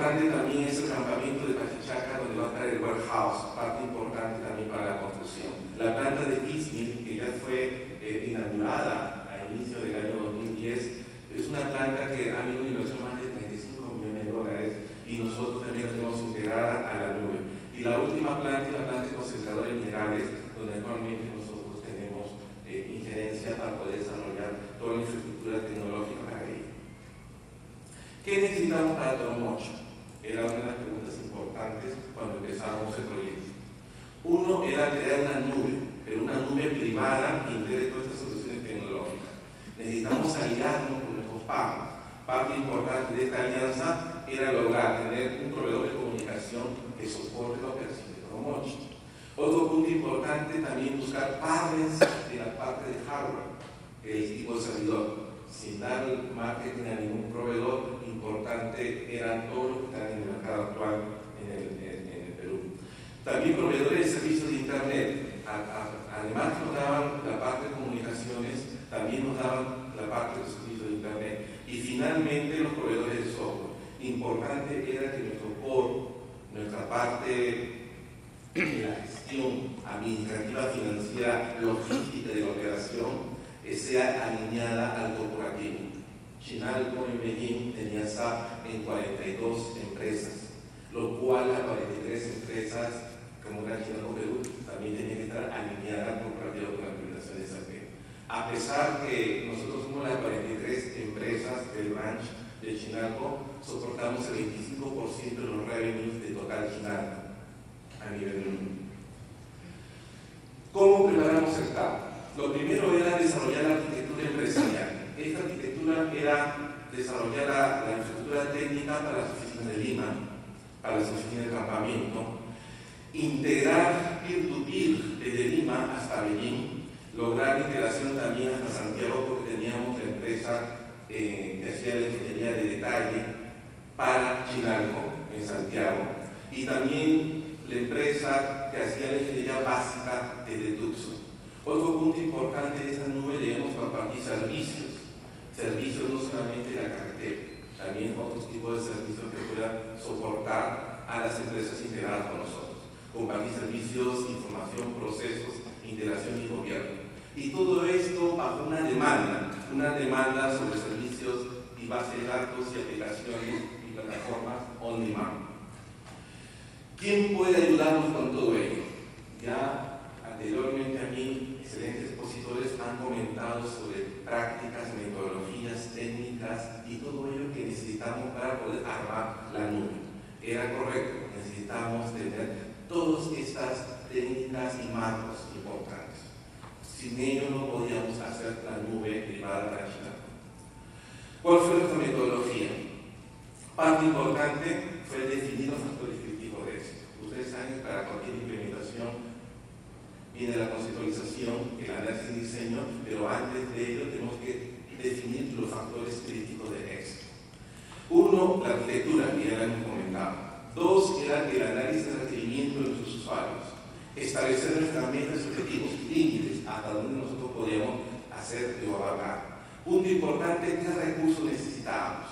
Speaker 1: importante también es el campamento de Cajichaca, donde va a estar el warehouse, parte importante también para la construcción. La planta de Izmir, que ya fue eh, inaugurada a inicio del año 2010, es una planta que ha habido inversión más de 35 millones de dólares y nosotros también la tenemos integrada a la nube. Y la
Speaker 4: última planta es la planta de concentrador de minerales, donde actualmente nosotros tenemos eh, injerencia para poder desarrollar toda
Speaker 5: la infraestructura tecnológica para ella. ¿Qué
Speaker 4: necesitamos para Tomocho? Era una de las preguntas importantes cuando empezamos el proyecto. Uno era crear una nube, pero una nube privada que integre todas estas soluciones tecnológicas. Necesitamos aliarnos con nuestros pagos. Parte importante de esta alianza era lograr tener un proveedor de comunicación que soporte la operación de Toromocho. Otro punto importante también buscar partners en la parte de hardware, el equipo de servidor sin dar marketing a ningún proveedor, importante eran todos los que están en el mercado actual en el, Perú. También proveedores de servicios de Internet, además que nos daban la parte de comunicaciones, también nos daban la parte de servicios de Internet. Y finalmente los proveedores de software. Importante era que nuestro core, nuestra parte de la gestión administrativa, financiera, logística de la operación, sea alineada al corporativo. Chinalco en Medellín tenía SAP en 42 empresas, lo cual las 43 empresas, como era Chinalco Perú, también tenía que estar alineada al corporativo con la implementación de SAP. A pesar que nosotros somos las 43 empresas del ranch de Chinalco, soportamos el 25% de los revenues de total Chinalco a nivel mundo. ¿Cómo preparamos el TAP? Lo primero era desarrollar la arquitectura empresarial. Esta arquitectura era desarrollar la, infraestructura técnica para las oficinas de Lima, para las oficinas de campamento, integrar peer-to-peer desde Lima hasta Beijing, lograr integración también hasta Santiago porque teníamos la empresa eh, que hacía la ingeniería de detalle para Chinalco en Santiago y también la empresa que hacía la ingeniería básica desde Tucson. Otro punto importante de esta nube debemos compartir servicios. Servicios no solamente la carretera, también otros tipos de servicios que puedan soportar a las empresas integradas con nosotros. Compartir servicios, información, procesos, integración y gobierno. Y todo esto bajo una demanda, una demanda sobre servicios y base de datos y aplicaciones y plataformas on demand. ¿Quién puede ayudarnos con todo ello? Ya anteriormente a mí excelentes expositores han comentado sobre prácticas, metodologías, técnicas y todo ello que necesitamos para poder armar la nube. Era correcto, necesitamos tener todas estas técnicas y marcos importantes. Sin ello no podíamos hacer la nube privada para China. ¿Cuál fue nuestra metodología? Parte importante fue definir los factores críticos de esto. Ustedes saben que para cualquier implementación viene la conceptualización, el análisis y diseño, pero antes de ello tenemos que definir los factores críticos de éxito. Uno, la arquitectura, que ya la hemos comentado. Dos, era el análisis de requerimiento de nuestros usuarios. Establecer nuestras metas y objetivos límites hasta donde nosotros podíamos hacer o abarcar. Punto importante, ¿qué recursos necesitábamos?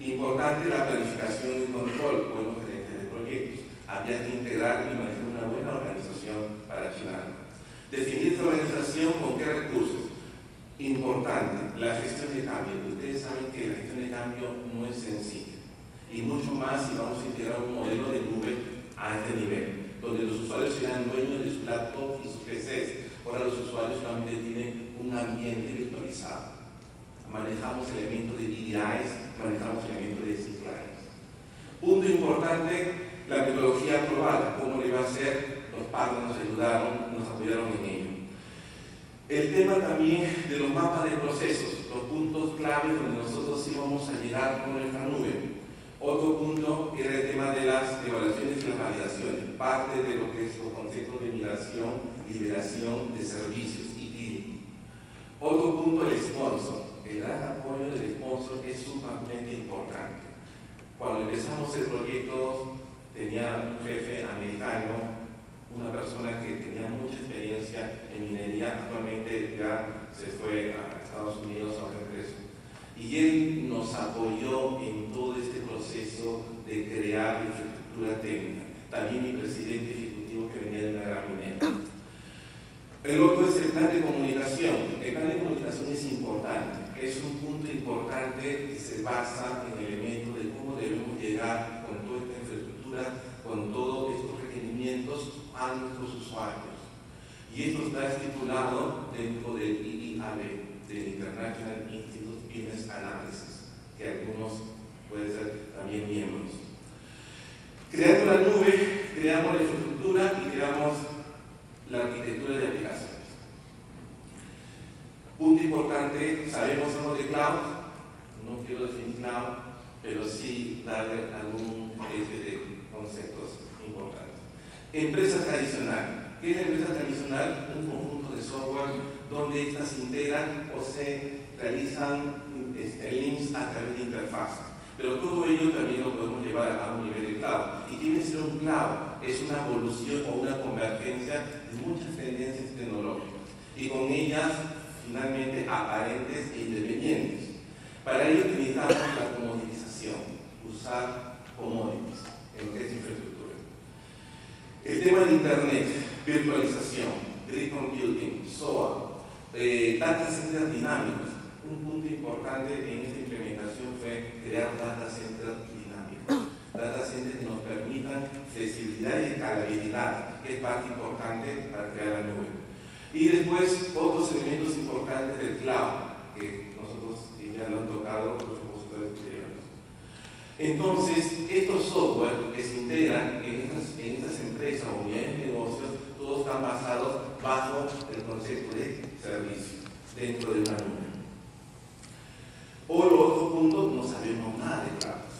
Speaker 4: Importante la planificación y control, buenos gerentes de proyectos. Había que integrar y manejar una buena organización China. Definir la organización con qué recursos. Importante, la gestión de cambio. Ustedes saben que la gestión de cambio no es sencilla. Y mucho más si vamos a integrar un modelo de nube a este nivel, donde los usuarios serán dueños de su laptop y sus PCs. Ahora los usuarios solamente tienen un ambiente virtualizado. Manejamos elementos de DDIs, manejamos elementos de C-Clients. Punto importante, la metodología aprobada, cómo le va a ser, padres nos ayudaron, nos apoyaron en ello. El tema también de los mapas de procesos, los puntos claves donde nosotros íbamos a llegar con nuestra nube. Otro punto era el tema de las evaluaciones y las validaciones, parte de lo que es los conceptos de migración liberación de servicios, y Otro punto, el sponsor. El gran apoyo del sponsor es sumamente importante. Cuando empezamos el proyecto, tenía un jefe americano, una persona que tenía mucha experiencia en minería, actualmente ya se fue a Estados Unidos a un regreso. Y él nos apoyó en todo este proceso de crear infraestructura técnica. También mi presidente ejecutivo que venía de la gran minera. El otro es el plan de comunicación. El plan de comunicación es importante. Es un punto importante que se basa en el elemento de cómo debemos llegar con todos estos requerimientos a nuestros usuarios. Y esto está estipulado dentro del IIAB, del International Institute Business Analysis, que algunos puede ser también miembros. Creando la nube, creamos la infraestructura y creamos la arquitectura de aplicaciones. Punto importante, sabemos algo de cloud, no quiero definir cloud, pero sí darle algún de conceptos. Empresa tradicional. ¿Qué es la empresa tradicional? Un conjunto de software donde estas integran o se realizan este, links a través de interfaces. Pero todo ello también lo podemos llevar a un nivel de cloud. Y tiene que ser un cloud, es una evolución o una convergencia de muchas tendencias tecnológicas. Y con ellas, finalmente, aparentes e independientes. Para ello utilizamos la comoditización, usar commodities en lo que es infraestructura. El tema de Internet, virtualización, grid computing, SOA, eh, data centers dinámicos. Un punto importante en esta implementación fue crear data centers dinámicos. Data centers que nos permitan flexibilidad y escalabilidad, que es parte importante para crear la nube. Y después otros elementos importantes del cloud, que nosotros ya lo han tocado los expositores anteriores. Entonces, estos software que se integran en estas, en estas empresas o unidades de negocios, todos están basados bajo el concepto de servicio dentro de una nube. Por otro punto, no sabemos nada de cloud.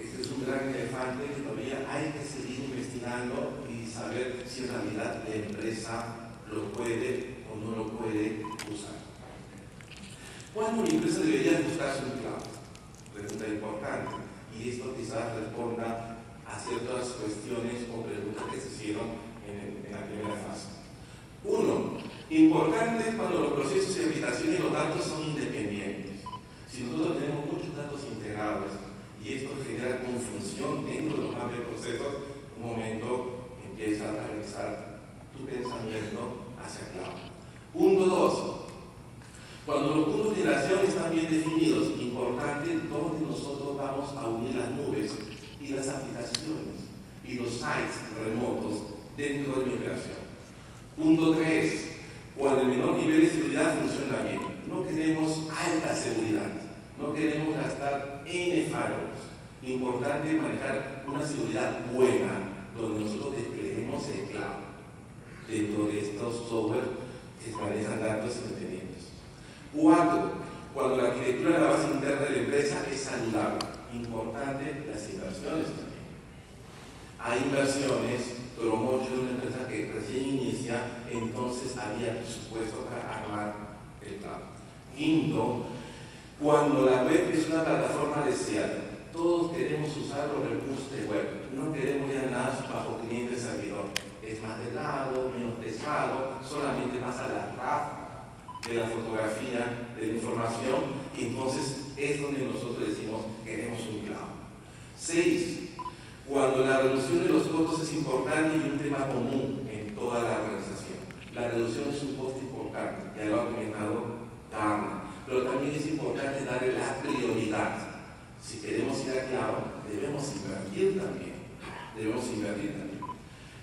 Speaker 4: Este es un gran elefante que todavía hay que seguir investigando y saber si en realidad la empresa lo puede o no lo puede usar. ¿Cuándo una empresa debería buscarse un cloud? Pregunta importante. Y esto quizás responda a ciertas cuestiones o preguntas que se hicieron en, la primera fase. Uno, importante cuando los procesos de habitación y los datos son independientes. Si nosotros tenemos muchos datos integrados y esto genera confusión dentro de los amplios procesos, un momento empieza a realizar tu pensamiento hacia cloud. Punto dos, cuando los puntos de integración están bien definidos, importante dónde nosotros vamos a unir las nubes las aplicaciones y los sites remotos dentro de la migración. Punto 3. Cuando el menor nivel de seguridad funciona bien. No queremos alta seguridad. No queremos gastar N firewalls. Importante manejar una seguridad buena, donde nosotros despleguemos el cloud dentro de estos software que manejan datos independientes. Cuatro, cuando la arquitectura de la base interna de la empresa es saludable. Importante las inversiones también. Hay inversiones pero mucho de una empresa que recién inicia, entonces había presupuesto para armar el cloud. Quinto, cuando la web es una plataforma deseada, todos queremos usar los recursos de web, no queremos ya nada bajo cliente servidor. Es más delgado, menos pesado, solamente más a la RAF de la fotografía, de la información, entonces es donde nosotros decimos queremos un cloud. Seis, cuando la reducción de los costos es importante y un tema común en toda la organización. La reducción es un costo importante, ya lo ha comentado Carmen, pero también es importante darle la prioridad. Si queremos ir a cloud, debemos invertir también. Debemos invertir también.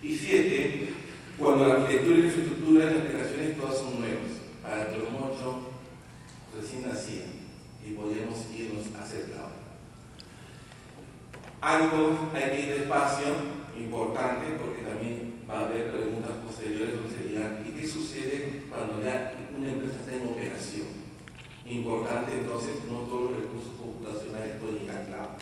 Speaker 4: Y siete, cuando la arquitectura y la infraestructura de las aplicaciones todas son nuevas, para que los muchos recién nacían y podíamos irnos a hacer cloud. Algo hay que ir despacio, importante, porque también va a haber preguntas posteriores donde serían, ¿y qué sucede cuando ya una empresa está en operación? Importante entonces, no todos los recursos computacionales pueden a cloud.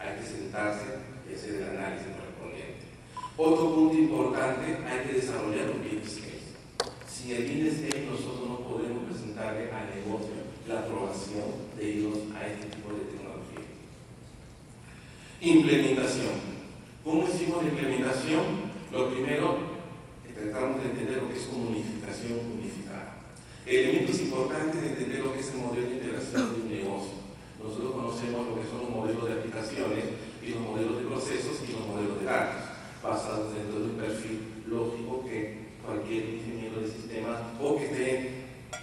Speaker 4: Hay que sentarse y hacer el análisis correspondiente. Otro punto importante, hay que desarrollar un business case. Sin el business case nosotros no podemos presentarle al negocio la aprobación de irnos a este tipo de tecnología. Implementación. ¿Cómo hicimos la implementación? Lo primero, tratamos de entender lo que es comunicación unificada. Elementos importantes de entender lo que es el modelo de integración de un negocio. Nosotros conocemos lo que son los modelos de aplicaciones y los modelos de procesos y los modelos de datos, basados dentro de un perfil lógico que cualquier ingeniero de sistemas o que esté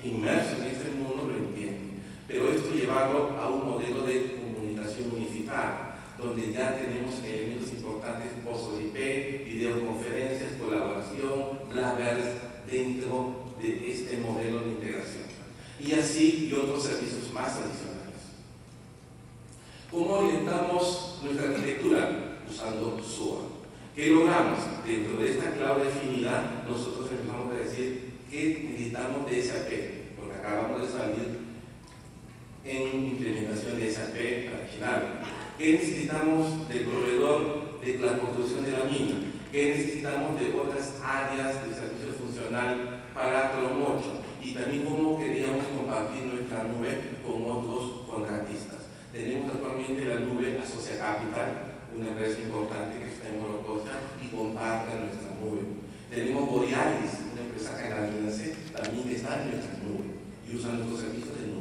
Speaker 4: inmerso en este mundo lo entiende. Pero esto llevarlo a un modelo de donde ya tenemos elementos importantes, pozos IP, videoconferencias, colaboración, BlackBerry dentro de este modelo de integración. Y así y otros servicios más adicionales. ¿Cómo orientamos nuestra arquitectura? Usando SOA. ¿Qué logramos? Dentro de esta clave definida, nosotros empezamos a decir que necesitamos de SAP, porque acabamos de salir en implementación de SAP original. ¿Qué necesitamos del proveedor de la construcción de la mina? ¿Qué necesitamos de otras áreas de servicio funcional para 8? Y también cómo queríamos compartir nuestra nube con otros contratistas. Tenemos actualmente la nube Asocia Capital, una empresa importante que está en Morococha y comparte nuestra nube. Tenemos Borealis, una empresa canadiense también que está en nuestra nube y usa nuestros servicios de nube.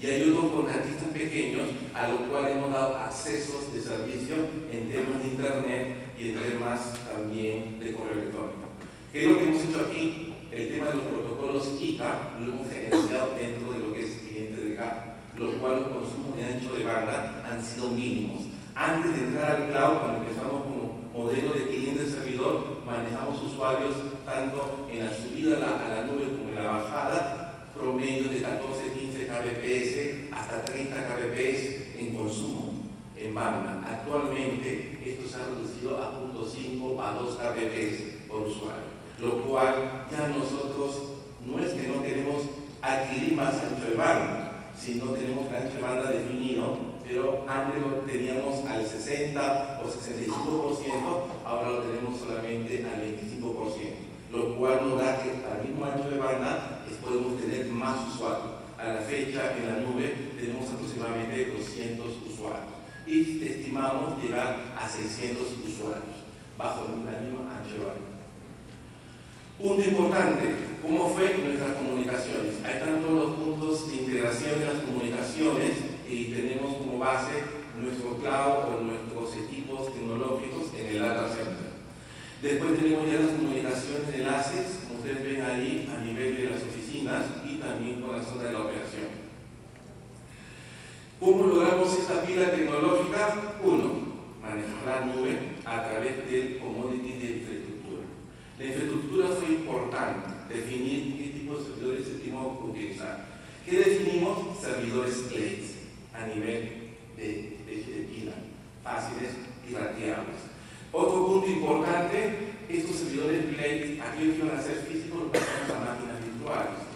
Speaker 4: Y hay otros contratistas pequeños a los cuales hemos dado accesos de servicio en temas de Internet y en temas también de correo electrónico. ¿Qué es lo que hemos hecho aquí? El tema de los protocolos ICA lo hemos gerenciado dentro de lo que es cliente de GAP los cuales los consumos de ancho de banda han sido mínimos. Antes de entrar al cloud, cuando empezamos como modelo de cliente-servidor, manejamos usuarios tanto en la subida a la, a la, nube como en la bajada, promedio de 14, 15 kbps hasta 30 kbps en consumo en banda. Actualmente esto se ha reducido a 0.5 a 2 kbps por usuario, lo cual ya nosotros no es que no queremos adquirir más ancho de banda, si no tenemos ancho de banda definido, pero antes lo teníamos al 60 o 65%, ahora lo tenemos solamente al 25%, lo cual nos da que al mismo ancho de banda podemos tener más usuarios. A la fecha en la nube tenemos aproximadamente 200 usuarios y estimamos llegar a 600 usuarios bajo el mismo ancho. Punto importante, ¿cómo fue nuestras comunicaciones? Hay tantos los puntos de integración de las comunicaciones y tenemos como base nuestro cloud o nuestros equipos tecnológicos en el data center. Después tenemos ya las comunicaciones de enlaces, como ustedes ven ahí, a nivel de las oficinas también con la zona de la operación. ¿Cómo logramos esta pila tecnológica? Uno, manejar la nube a través del commodity de infraestructura. La infraestructura fue importante, definir qué tipo de servidores sentimos utilizar. ¿Qué definimos? Servidores plates a nivel de, de, de pila, fáciles y rateables. Otro punto importante, estos servidores plate, aquellos que van a ser físicos, los pasamos a máquinas virtuales.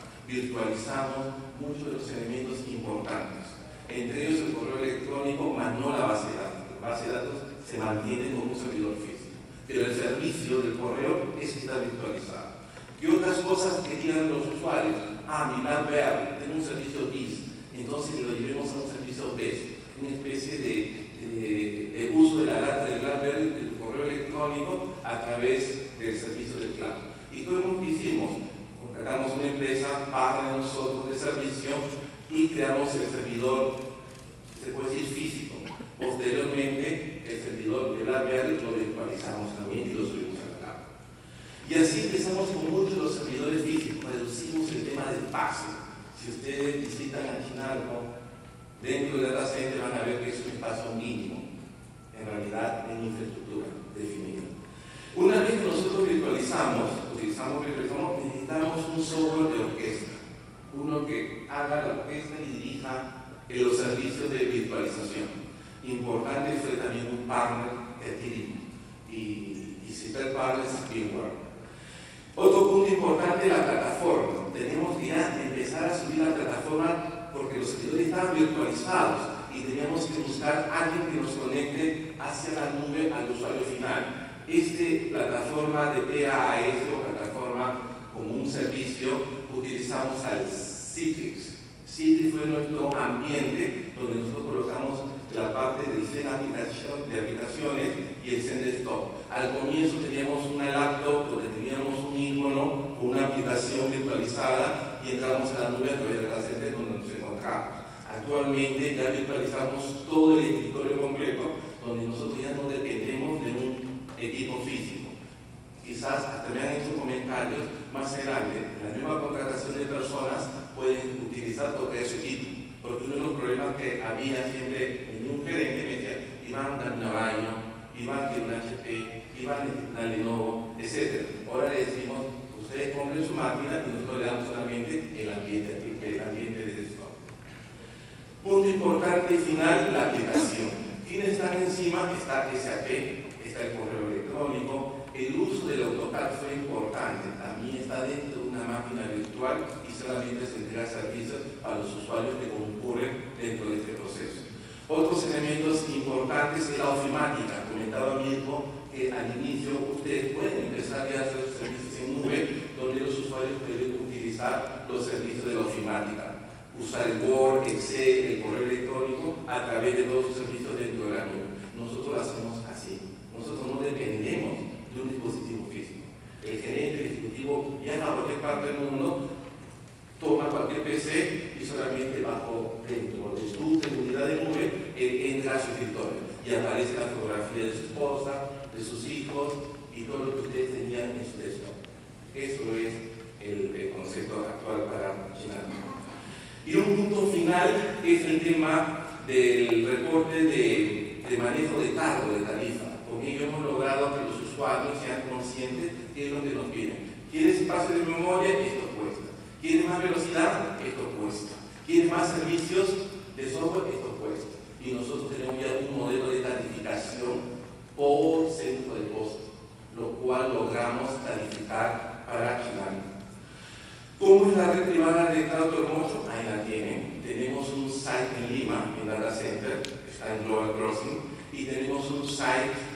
Speaker 4: Muchos de los elementos importantes. Entre ellos el correo electrónico, más no la base de datos. La base de datos se mantiene como un servidor físico. Pero el servicio del correo es que está virtualizado. ¿Qué otras cosas querían los usuarios? Ah, mi BlackBerry, tengo un servicio BIS. Entonces lo llevemos a un servicio BES, una especie de, de, de uso de la data del BlackBerry, del correo electrónico, a través del servicio del cloud. ¿Y cómo hicimos? Contratamos una empresa para nosotros de servicio y creamos el servidor, se puede decir físico. Posteriormente, el servidor de BlackBerry lo virtualizamos también y lo subimos al cloud. Y así empezamos con muchos de los servidores físicos, reducimos el tema del espacio. Si ustedes visitan a Chinalco, dentro del data center van a ver que es un espacio mínimo, en realidad en infraestructura definida. Una vez que nosotros virtualizamos, utilizamos virtualizamos, necesitamos un software de orquesta, uno que haga la orquesta y dirija los servicios de virtualización. Importante fue también un partner que adquirimos y, y citar partners Spinware. Otro punto importante, la plataforma. Tenemos que empezar a subir la plataforma porque los servidores estaban virtualizados y teníamos que buscar a alguien que nos conecte hacia la nube al usuario final. Esta plataforma de PAS o plataforma como un servicio, utilizamos al Citrix. Citrix fue nuestro ambiente donde nosotros colocamos la parte de diseño de aplicaciones y el Desktop. Al comienzo teníamos una laptop donde teníamos un icono con una aplicación virtualizada y entramos a la nube a través de la donde nos encontramos. Actualmente ya virtualizamos todo el escritorio completo donde nosotros ya no dependemos de un equipo físico. Quizás hasta me han hecho comentarios más adelante, la nueva contratación de personas pueden utilizar todo ese equipo porque uno de los problemas que había siempre en un gerente me decía, Iván, dame un baño, Iván tiene un HP, Iván necesita Lenovo, etc. Ahora le decimos, ustedes compren su máquina y nosotros le damos solamente el ambiente, el ambiente de desktop. Punto importante final, la aplicación. ¿Quiénes están encima? Está SAP, está el correo electrónico. El uso del AutoCAD fue importante. También está dentro de una máquina virtual y solamente se entrega servicios a los usuarios que concurren dentro de este proceso. Otros elementos importantes es la ofimática. Comentaba mismo que al inicio ustedes pueden empezar a hacer servicios en nube donde los usuarios pueden utilizar los servicios de la ofimática usar el Word, Excel, el correo electrónico a través de todos sus servicios dentro de la nube. Nosotros lo hacemos así. Nosotros no dependemos de un dispositivo físico. El gerente, ejecutivo viaja a cualquier parte del mundo, toma cualquier PC y solamente bajo dentro de su seguridad de nube entra a su escritorio y aparece la fotografía de su esposa, de sus hijos y todo lo que ustedes tenían en su desktop. Eso es el, concepto actual para China. Y un punto final es el tema del reporte de, de manejo de cargo de tarifa. Con ello hemos logrado que los usuarios sean conscientes de lo que nos piden. ¿Quieres espacio de memoria? Esto cuesta. ¿Quieres más velocidad? Esto cuesta. ¿Quieres más servicios de software? Esto cuesta. Y nosotros tenemos ya un modelo de tarificación por centro de costo, lo cual logramos tarificar para China. ¿Cómo es la red privada de Cloud Hermoso? Ahí la tienen. Tenemos un site en Lima, en Data Center, está en Global Crossing, y tenemos un site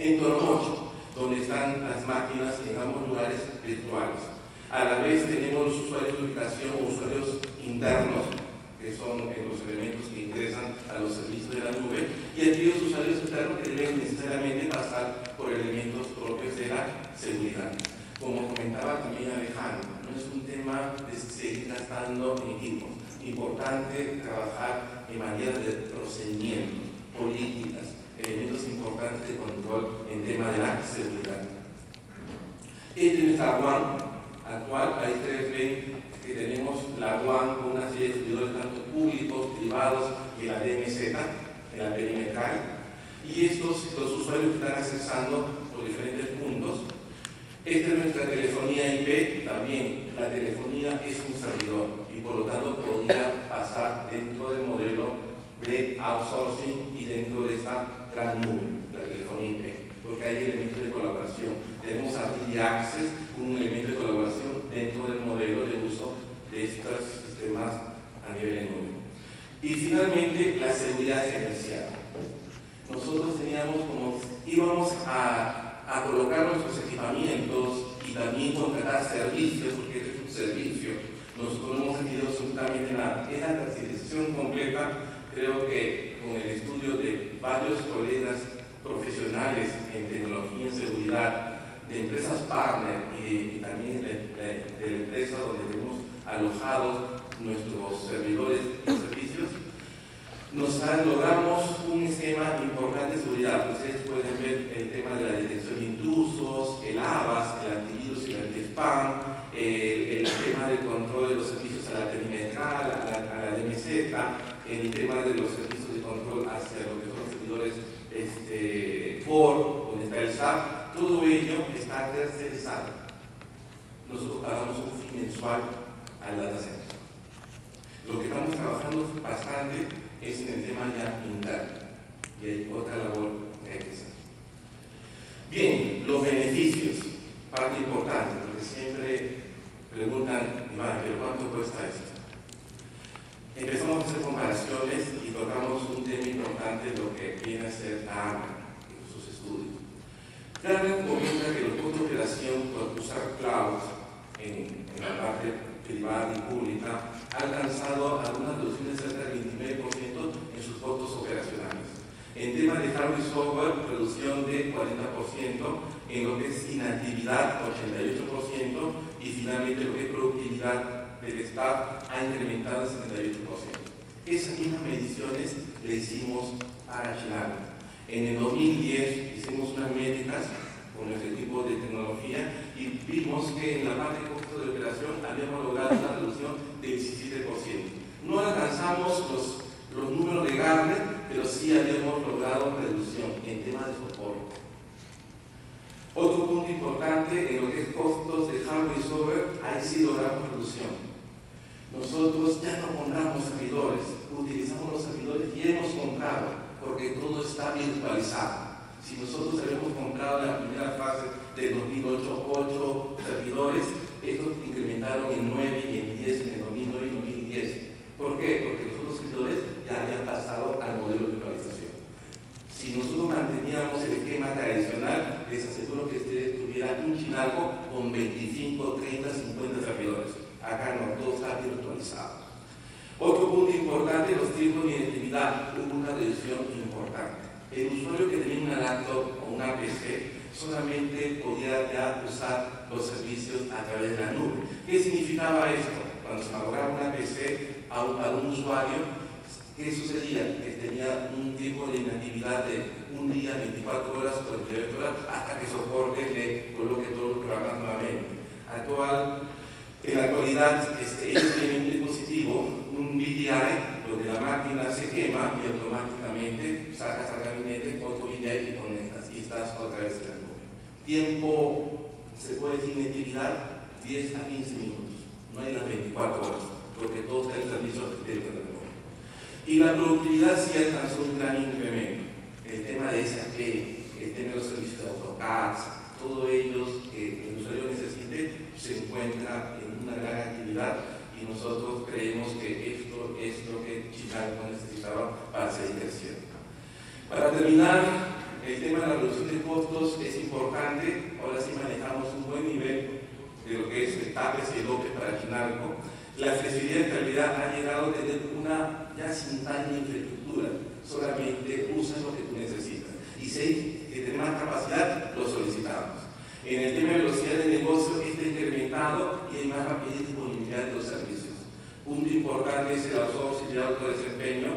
Speaker 4: en Tormocho, donde están las máquinas en ambos lugares virtuales. A la vez tenemos los usuarios de ubicación o usuarios internos, que son los elementos que ingresan a los servicios de la nube, y aquellos usuarios internos que deben necesariamente pasar por elementos propios de la seguridad. Como comentaba también Alejandro, no es un tema de seguir gastando en equipos. Importante trabajar en manera de procedimientos, políticas, elementos importantes de control en tema de la seguridad. Este es nuestra WAN actual, ahí ustedes ven que tenemos la WAN con una serie de servidores tanto públicos, privados y la DMZ, la perimetral. Y estos, los usuarios están accesando por diferentes puntos esta es nuestra telefonía IP, también la telefonía es un servidor y por lo tanto podría pasar dentro del modelo de outsourcing y dentro de esta nube, la telefonía porque hay elementos de colaboración. Tenemos API Access, un elemento de colaboración dentro del modelo de uso de estos sistemas a nivel de nube. Y finalmente, la seguridad gerencial. Nosotros teníamos como, íbamos a a colocar nuestros equipamientos y también contratar servicios, porque este es un servicio. Nosotros no hemos tenido absolutamente nada. Es la tercerización completa, creo que con el estudio de varios colegas profesionales en tecnología y seguridad, de empresas partner y, también de, de, de empresas donde tenemos alojados nuestros servidores y servicios, nos logramos un esquema importante de seguridad. Ustedes pueden ver el tema de la detección de intrusos, el ABAS, el antivirus y el anti-spam, el, tema del control de los servicios a la perimetral, a la, a la DMZ, el tema de los hacia los servidores este, por, donde está el SAP, todo ello está tercerizado. Nosotros pagamos un fin mensual al data center. Lo que estamos trabajando bastante es en el tema ya interno. Y hay otra labor que hay que hacer. Bien, los beneficios, parte importante, porque siempre preguntan, ¿pero cuánto cuesta esto? Empezamos a hacer comparaciones y tocamos un tema importante, lo que viene a ser ARMA en sus estudios. Carmen comenta que los costos de operación por usar cloud en, en la parte privada y pública ha alcanzado algunas reducciones de cerca del 29% en sus costos operacionales. En tema de hardware y software, reducción de 40%, en lo que es inactividad, 88%, y finalmente lo que es productividad del staff ha incrementado el 78%. Esas mismas mediciones le hicimos a Chilago. En el 2010 hicimos unas métricas con nuestro equipo de tecnología y vimos que en la parte de costo de operación habíamos logrado una reducción del 17%. No alcanzamos los, los números de Gartner, pero sí habíamos logrado reducción en temas de soporte. Otro punto importante en lo que es costos de hardware y software, ahí sí logramos reducción. Nosotros ya no compramos servidores, utilizamos los servidores y hemos comprado, porque todo está virtualizado. Si nosotros habíamos comprado en la primera fase de 2008 8 servidores, estos incrementaron en 9 y en 10 en el 2009 y 2010. ¿Por qué? Porque los otros servidores ya habían pasado al modelo de virtualización. Si nosotros manteníamos el esquema tradicional, les aseguro que ustedes tuvieran un chinalco con 25, 30, 50 servidores. Acá no, todo está virtualizado. Otro punto importante, los tiempos de identidad. Una reducción importante. El usuario que tenía una laptop o una PC solamente podía ya usar los servicios a través de la nube. ¿Qué significaba esto? Cuando se elaboraba una PC a un, a un usuario, ¿qué sucedía? Que tenía un tiempo de inactividad de un día, 24 horas, 48 horas, hasta que soporte le coloque todos los programas nuevamente. Actual, en la actualidad, este, ellos tienen un dispositivo, un VDI, donde la máquina se quema y automáticamente sacas al gabinete otro VDI y conectas y estás otra vez en la nube. Tiempo, se puede decir inactividad, 10 a 15 minutos, no hay las 24 horas, porque todo está en servicio de la. Y la productividad sí alcanzó un gran incremento. El tema de SAP, el tema de los servicios de AutoCAD, todo ellos que el usuario necesite, se encuentra en una gran actividad y nosotros creemos que esto es lo que Chicago necesitaba para seguir creciendo. Para terminar, el tema de la reducción de costos es importante. Ahora sí manejamos un buen nivel de lo que es el TAPES y el OPES para Chinalco. La flexibilidad en realidad ha llegado a tener una ya simultánea infraestructura. Solamente usas lo que tú necesitas. Y si tener más capacidad, lo solicitamos. En el tema de velocidad de negocio y hay más rapidez y disponibilidad de los servicios. Punto importante es el outsourcing y el autodesempeño,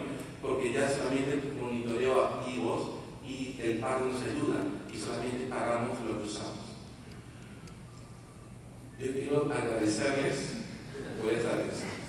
Speaker 4: porque ya solamente monitoreo activos y el pago nos ayuda y solamente pagamos lo que usamos. Yo quiero agradecerles por esta vez.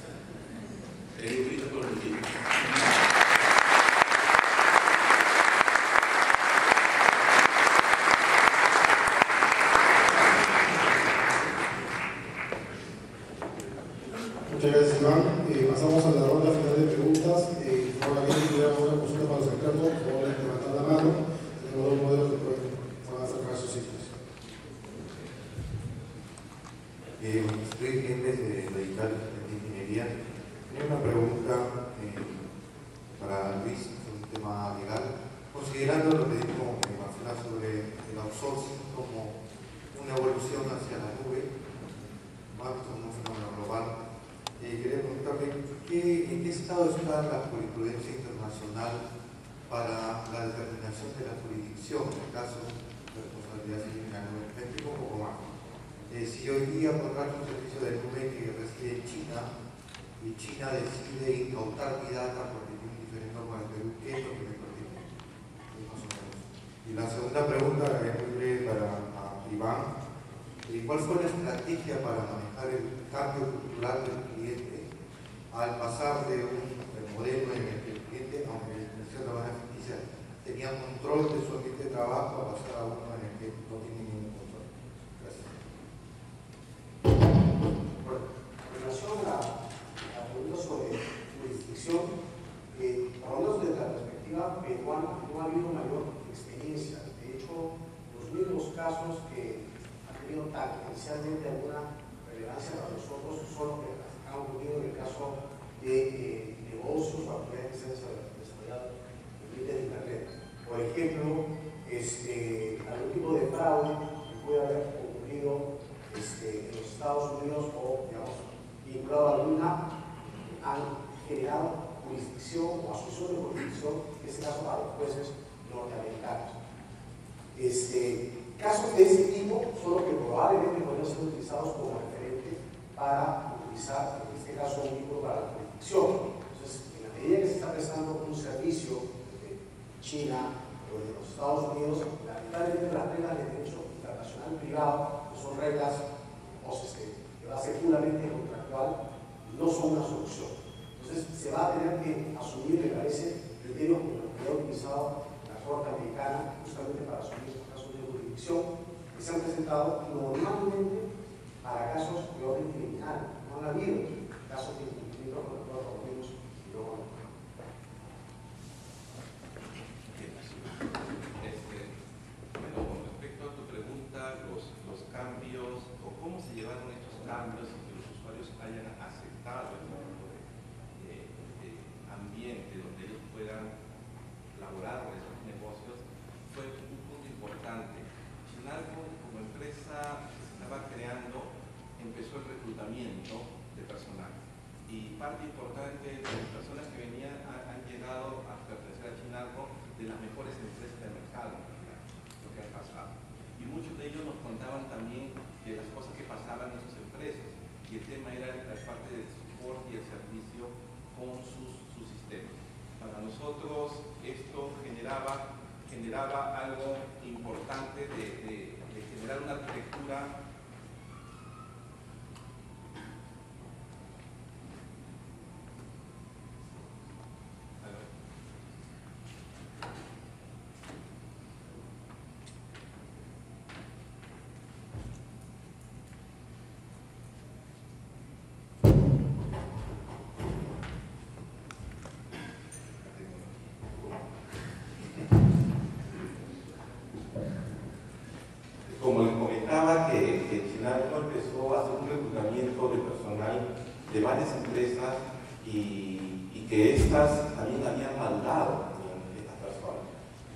Speaker 6: Y, que
Speaker 4: estas también habían mandado a estas personas,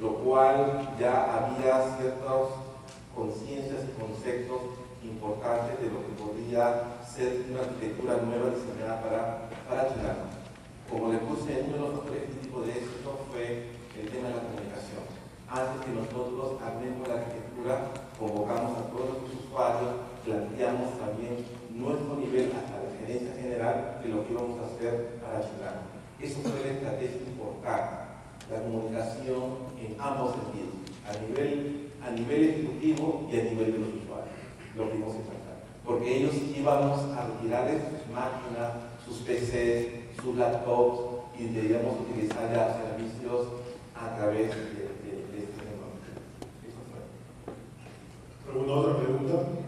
Speaker 4: lo cual ya había ciertas conciencias y conceptos importantes de lo que podría ser una arquitectura nueva diseñada para, para Chinalco. Como le puse, uno de los factores críticos de éxito fue el tema de la comunicación. Antes que nosotros armemos la arquitectura, convocamos a todos los usuarios, planteamos también nuestro nivel general de lo que íbamos a hacer para Chilano. Eso fue la estrategia importante, la comunicación en ambos sentidos, a nivel, a nivel ejecutivo y a nivel de los usuarios, lo que íbamos a tratar. Porque ellos íbamos a retirarles sus máquinas, sus PCs, sus laptops y debíamos utilizar ya servicios a través de, este negocio. Eso fue.
Speaker 1: ¿Alguna otra pregunta?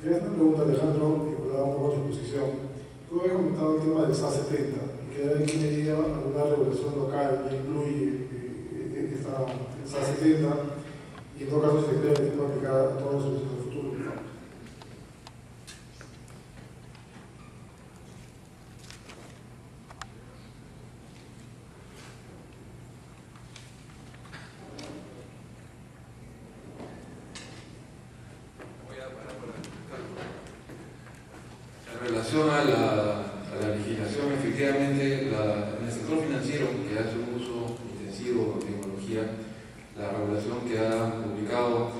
Speaker 1: Hacer una pregunta, Alejandro, vinculada un poco a tu exposición. Tú habías comentado el tema del SA 70 y que en qué medida alguna regulación local ya incluye eh, eh, esta el SA 70 y en todo caso se cree que puede aplicar a todos los servicios del futuro.
Speaker 2: Voy a parar por En relación a la, a la legislación, efectivamente, la- en el sector financiero, que hace un uso intensivo de tecnología, la regulación que ha publicado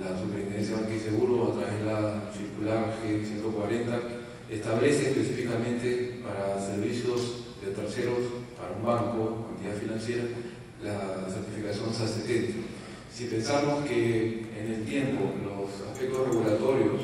Speaker 2: la Superintendencia de Banca y Seguro a través de la circular G140 establece específicamente para servicios de terceros, para un banco, entidad financiera, la certificación SAS 70. Si pensamos que en el tiempo los aspectos regulatorios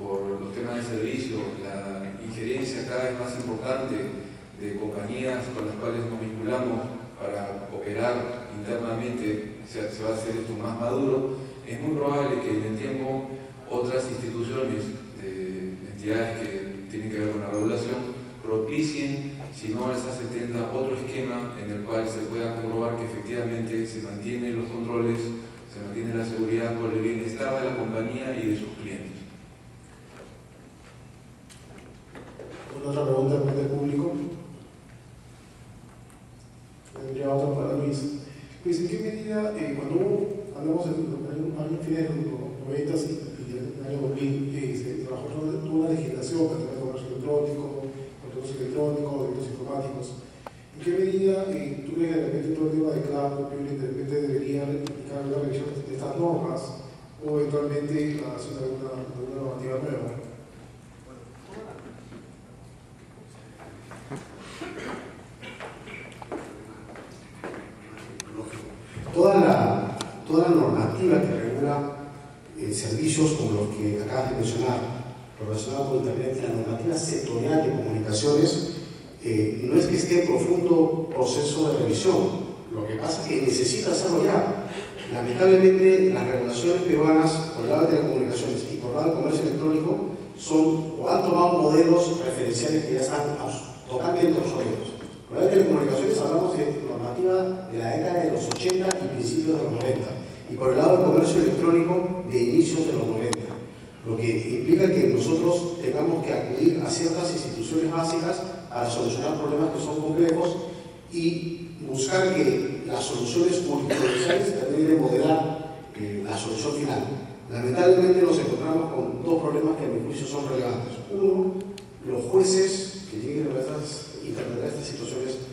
Speaker 2: por los temas de servicio, la injerencia cada vez más importante de compañías con las cuales nos vinculamos para operar internamente, se, va a hacer esto más maduro, es muy probable que en el tiempo otras instituciones de entidades que tienen que ver con la regulación propicien, si no esa 70, otro esquema en el cual se pueda comprobar que efectivamente se mantienen los controles, se mantiene la seguridad por el bienestar de la compañía y de sus clientes.
Speaker 1: ¿Alguna otra pregunta del público? Tendría otra para Luis. Luis, ¿en qué medida, eh, cuando hablamos de los años fines de los 90 y el año 2000, eh, se trabajó toda una legislación para el comercio electrónico, contratos electrónicos, delitos informáticos? ¿En qué medida eh, tú crees que de repente todo el tema de cloud de repente debería implicar una revisión de estas normas o eventualmente la acción de alguna normativa nueva?
Speaker 3: Toda la, toda la normativa que regula eh, servicios como los que acabas de mencionar, relacionados con Internet, la normativa sectorial de comunicaciones, eh, no es que esté en profundo proceso de revisión, lo que pasa es que necesita hacerlo ya. lamentablemente las regulaciones peruanas por el lado de telecomunicaciones y por el lado del comercio electrónico son o han tomado modelos referenciales que ya están totalmente obsoletos. Por el lado de telecomunicaciones hablamos de de la década de los 80 y principios de los 90 y por el lado del comercio electrónico de inicios de los 90 lo que implica que nosotros tengamos que acudir a ciertas instituciones básicas para solucionar problemas que son complejos y buscar que las soluciones jurisprudenciales terminen de modelar eh, la solución final. Lamentablemente nos encontramos con dos problemas que a mi juicio son relevantes. Uno, los jueces que tienen a interpretar estas situaciones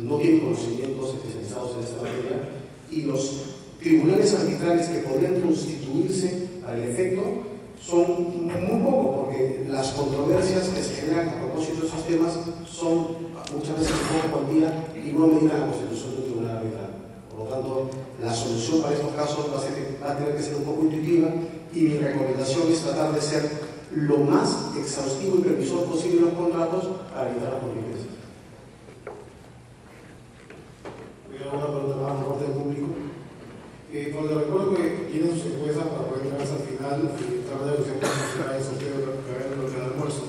Speaker 3: no tienen conocimientos especializados en esta materia y los tribunales arbitrales que podrían constituirse al efecto son muy pocos, porque las controversias que se generan a propósito de esos temas son muchas veces de poco día y no meditan la constitución del tribunal arbitral. Por lo tanto, la solución para estos casos va a, tener que ser un poco intuitiva y mi recomendación es tratar de ser lo más exhaustivo y previsor posible en los contratos para evitar las contingencias.
Speaker 1: Voy a pregunta más por parte del público. Eh, cuando recuerdo que tienen sus encuestas para poder llegar al final y tratar de negociar con el sorteo que lo que almuerzo.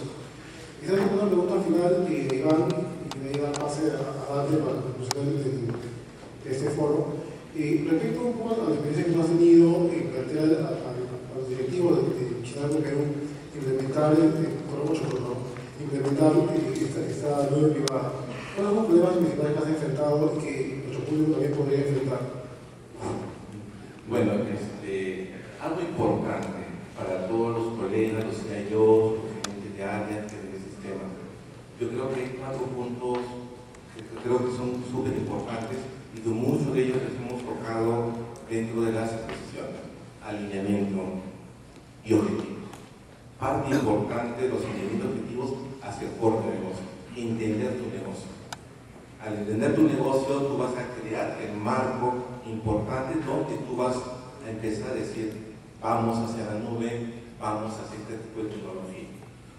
Speaker 1: Esa es una pregunta final de Iván me da pase a, a darle para la conclusión de, de, este foro. Y respecto un poco a la experiencia que hemos tenido en plantear a, a, a, los directivos de, de Chinalco Perú implementar, eh, por implementar eh, esta, esta privada. ¿Cuáles son los problemas principales que has enfrentado y que nuestro público también podría enfrentar?
Speaker 4: Bueno, este, algo importante para todos los colegas, los CIOs, los gerentes de áreas, yo creo que hay cuatro puntos que creo que son súper importantes y que muchos de ellos les hemos tocado dentro de las exposiciones. Alineamiento y objetivos. Parte importante de los alineamientos objetivos hacia el core del negocio. Entender tu negocio. Al entender tu negocio, tú vas a crear el marco importante donde tú vas a empezar a decir, vamos hacia la nube, vamos hacia este tipo de tecnología.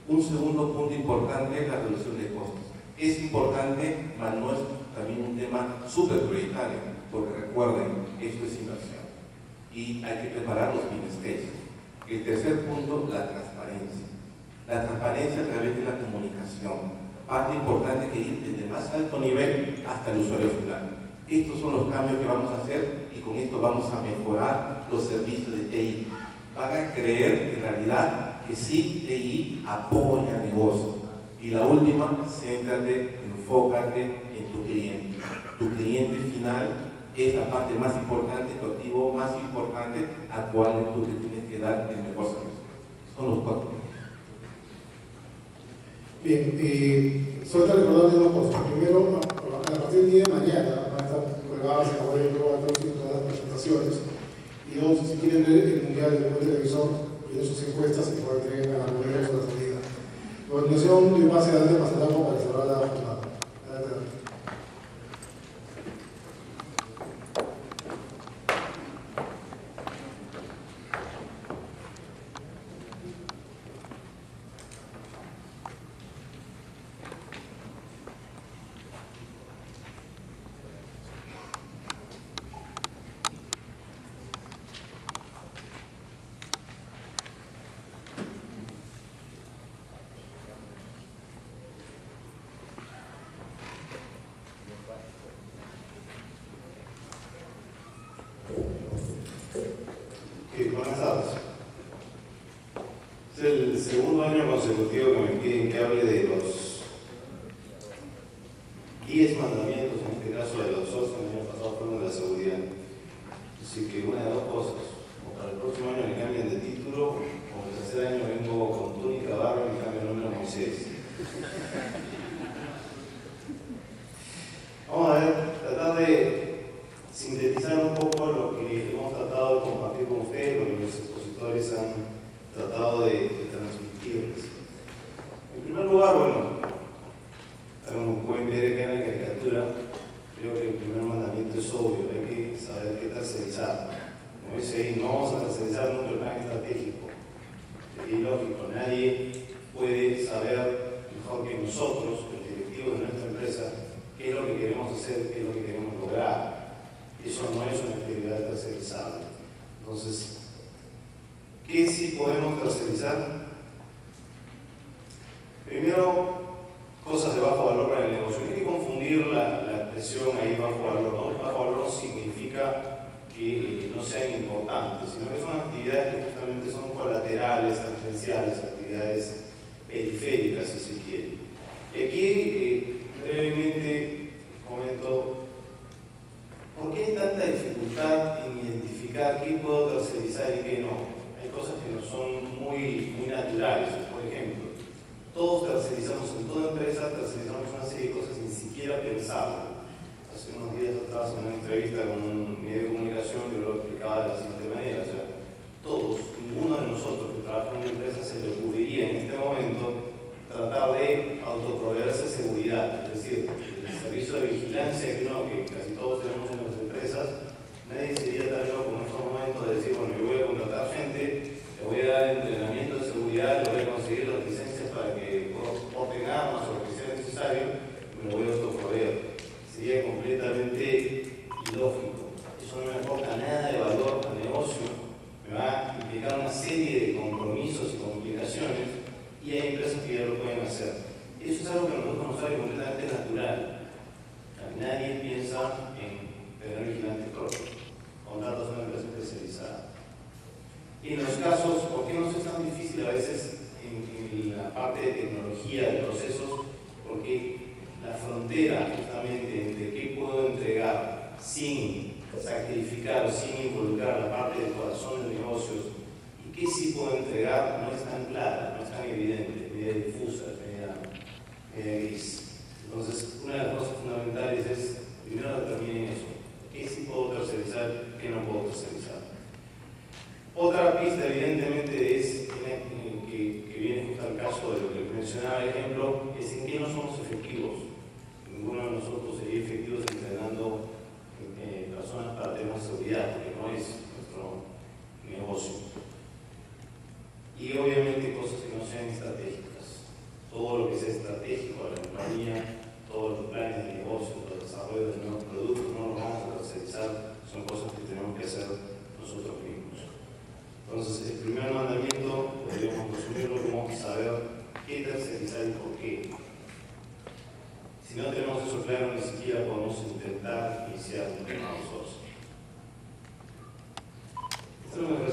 Speaker 4: Un segundo punto importante es la reducción de costos. Es importante, pero no es también un tema súper prioritario, porque recuerden, esto es inversión y hay que preparar los business. El tercer punto, la transparencia. La transparencia a través de la comunicación. Parte importante que ir desde el más alto nivel hasta el usuario final. Estos son los cambios que vamos a hacer y con esto vamos a mejorar los servicios de TI. Van creer en realidad que sí TI apoya el negocio. Y la última, céntrate, enfócate en tu cliente. Tu cliente final es la parte más importante, tu activo más importante al cual tú te tienes que dar el mejor. Son los cuatro.
Speaker 1: Bien, eh, solo recordando dos cosas. Primero, a partir del día de mañana van a estar colgadas en la web de todas las presentaciones. Y dos, si quieren ver el Mundial de Televisor, y de sus encuestas que pueden tener a la mujer de la salida. La continuación, de pase adelante más para cerrar la jornada.
Speaker 3: Nosotros,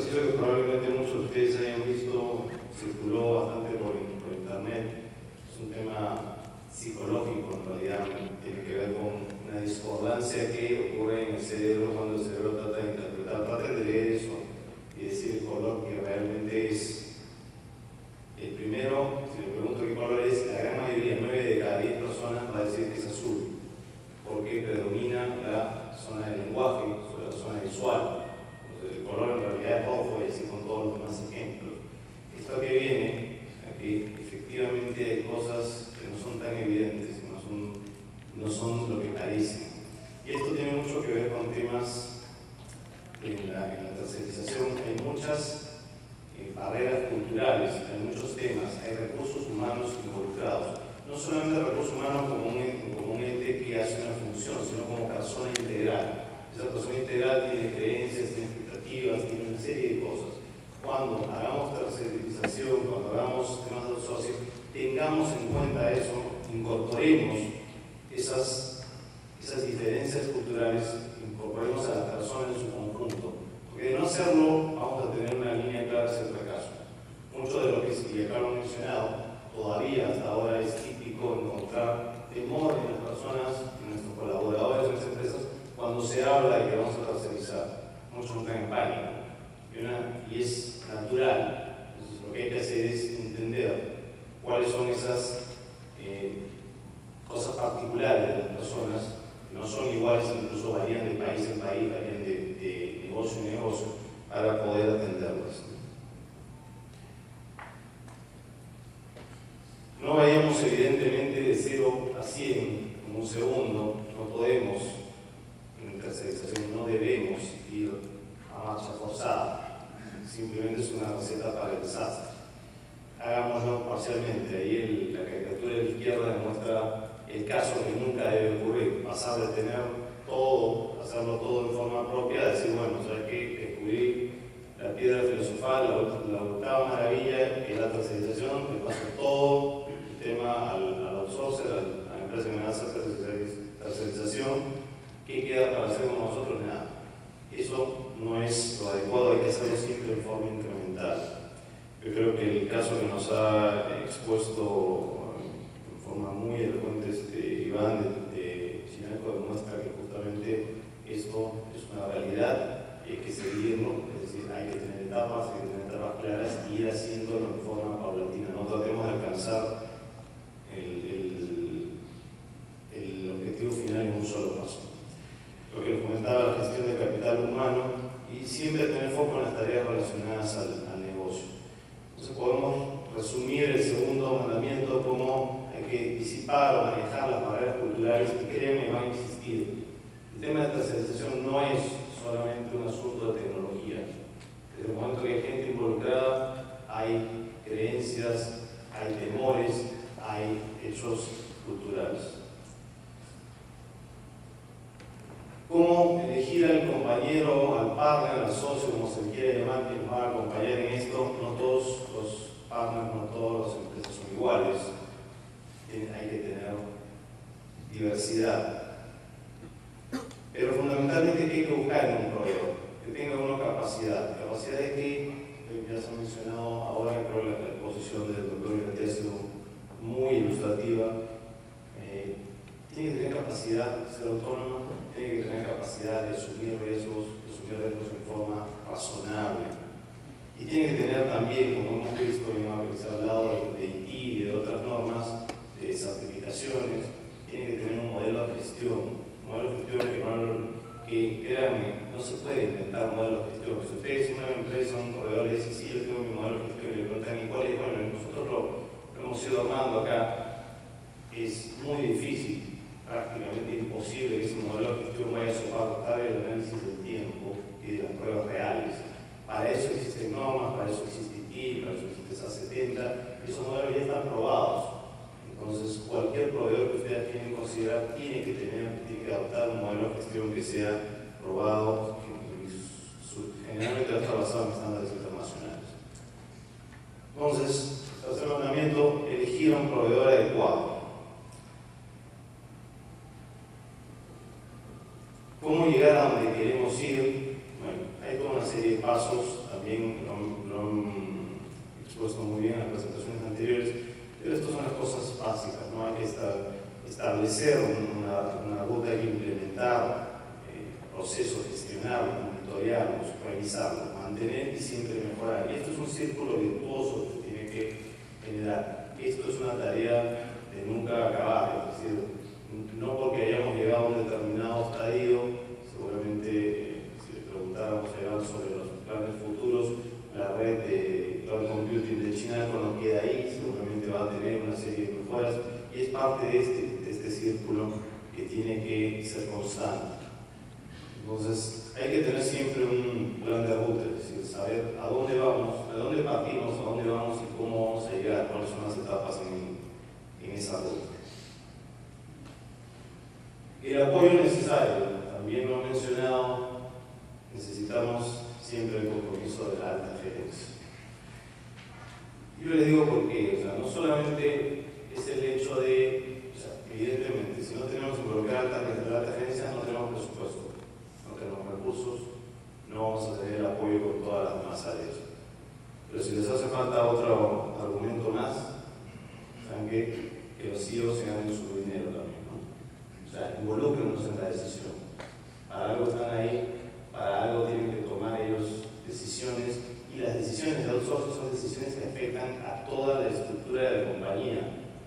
Speaker 3: canción que
Speaker 7: probablemente muchos de ustedes hayan visto, circuló bastante por, internet. Es un tema psicológico en realidad, tiene que ver con una discordancia que ocurre en el cerebro cuando el cerebro trata de interpretar, trata de eso. enriquecidos en su dinero también, ¿no? O sea, involucrenos en la decisión. Para algo están ahí, para algo tienen que tomar ellos decisiones y las decisiones de los socios son decisiones que afectan a toda la estructura de la compañía.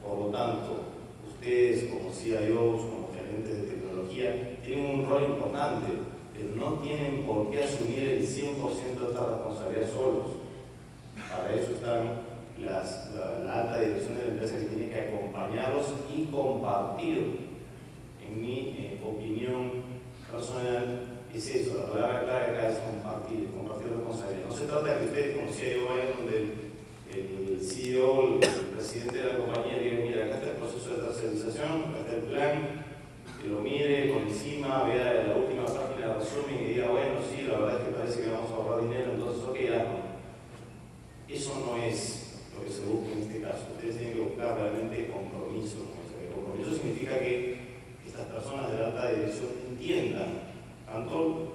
Speaker 7: Por lo tanto, ustedes como CIOs, como gerentes de tecnología, tienen un rol importante, pero no tienen por qué asumir el 100% de esta responsabilidad solos. Para eso están la, alta dirección de la empresa que tiene que acompañarlos y compartir. En mi eh, opinión personal, es eso, la palabra clave acá es compartir, compartir responsabilidad. No se trata de que ustedes como si CEO vayan donde el, CEO, el, presidente de la compañía diga, mira, acá está el proceso de tercerización, acá está el plan, que lo mire por encima, vea la última página del resumen y diga, bueno, sí, la verdad es que parece que vamos a ahorrar dinero, entonces ok, hazlo. Eso no es lo que se busca en este caso. Ustedes tienen que buscar realmente compromiso. El compromiso significa que estas personas de la alta dirección entiendan tanto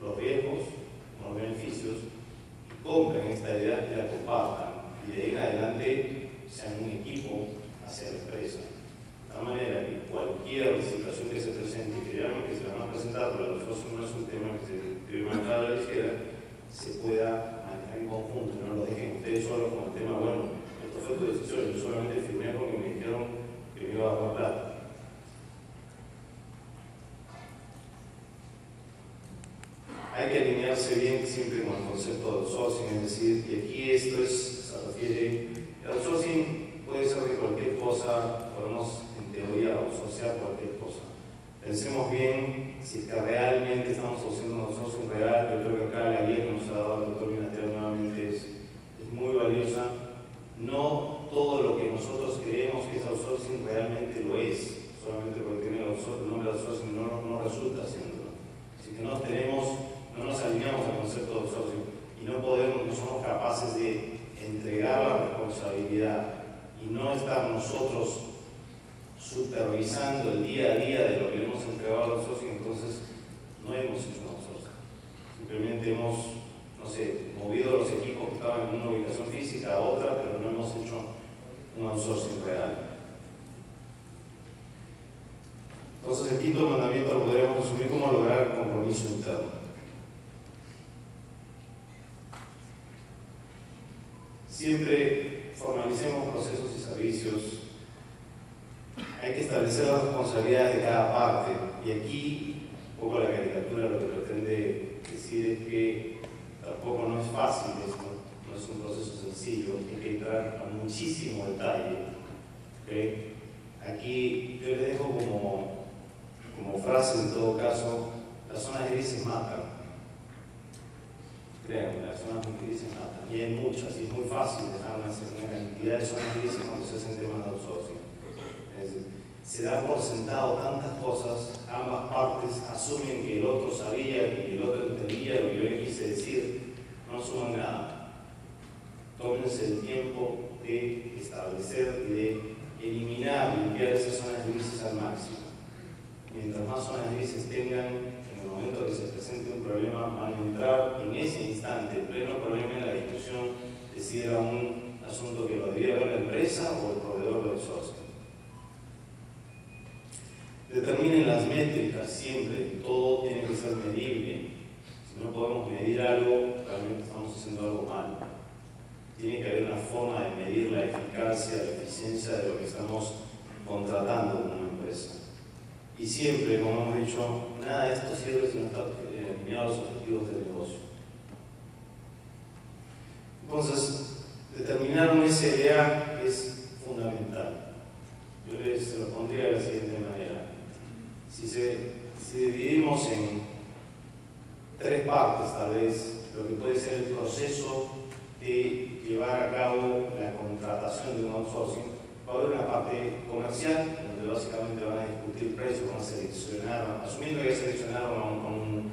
Speaker 7: los riesgos como los beneficios, compren esta idea y la compartan. Y de ahí en adelante sean un equipo hacia la empresa. De tal manera que cualquier situación que se presente, que que se van a presentar, pero nosotros no es un tema que se debe manejar a la izquierda, se pueda conjunto, no lo dejen ustedes solos con el tema, bueno, esto fue tu decisión, yo solamente firmé porque me dijeron que me iba a dar. Hay que alinearse bien siempre con el concepto de outsourcing, es decir, que aquí esto es, se refiere, el outsourcing puede ser de cualquier cosa, podemos en teoría outsourcear cualquier cosa. Pensemos bien si realmente estamos haciendo un outsourcing real, yo creo que acá la guía que nos ha dado el doctor Minatel nuevamente es, es muy valiosa. No todo lo que nosotros creemos que es outsourcing realmente lo es, solamente porque tiene el, nombre de outsourcing no, no resulta siendo. Así que no nos alineamos al concepto de outsourcing y no podemos, no somos capaces de entregar la responsabilidad y no estar nosotros supervisando el día a día de lo que hemos entregado al outsourcing, entonces no hemos hecho un outsourcing. Simplemente hemos, no sé, movido los equipos que estaban en una ubicación física a otra, pero no hemos hecho un outsourcing real. Entonces el quinto mandamiento lo podríamos resumir como lograr el compromiso interno. Siempre formalicemos procesos y servicios. Hay que establecer las responsabilidades de cada parte. Y aquí, un poco la caricatura lo que pretende decir es que tampoco no es fácil no es un proceso sencillo, hay que entrar a muchísimo detalle. ¿okay? Aquí yo les dejo como, frase en todo caso, las zonas grises matan créanme, las zonas grises matan. Y hay muchas, y es muy fácil dejar una, una cantidad de zonas grises cuando se hacen temas de outsourcing. Se da por sentado tantas cosas, ambas partes asumen que el otro sabía y el otro entendía lo que yo le quise decir, no suman nada. Tómense el tiempo de establecer y de eliminar, limpiar esas zonas grises al máximo. Mientras más zonas grises tengan, el momento que se presente un problema, van a entrar en ese instante, en pleno problema en la discusión, de si era un asunto que lo debía ver la empresa o el proveedor del socio. Determinen las métricas siempre, todo tiene que ser medible. Si no podemos medir algo, realmente estamos haciendo algo mal. Tiene que haber una forma de medir la eficacia, la eficiencia de lo que estamos contratando como una empresa. Y siempre, como hemos dicho, nada de esto sirve si no está eh, alineado a los objetivos del negocio. Entonces, determinar un SLA es fundamental. Yo les lo pondría de la siguiente manera. Si, se, si dividimos en tres partes, tal vez, lo que puede ser el proceso de llevar a cabo la contratación de un outsourcing, va a haber una parte comercial, donde básicamente van a discutir precios, van a seleccionar, asumiendo que ya seleccionaron a un,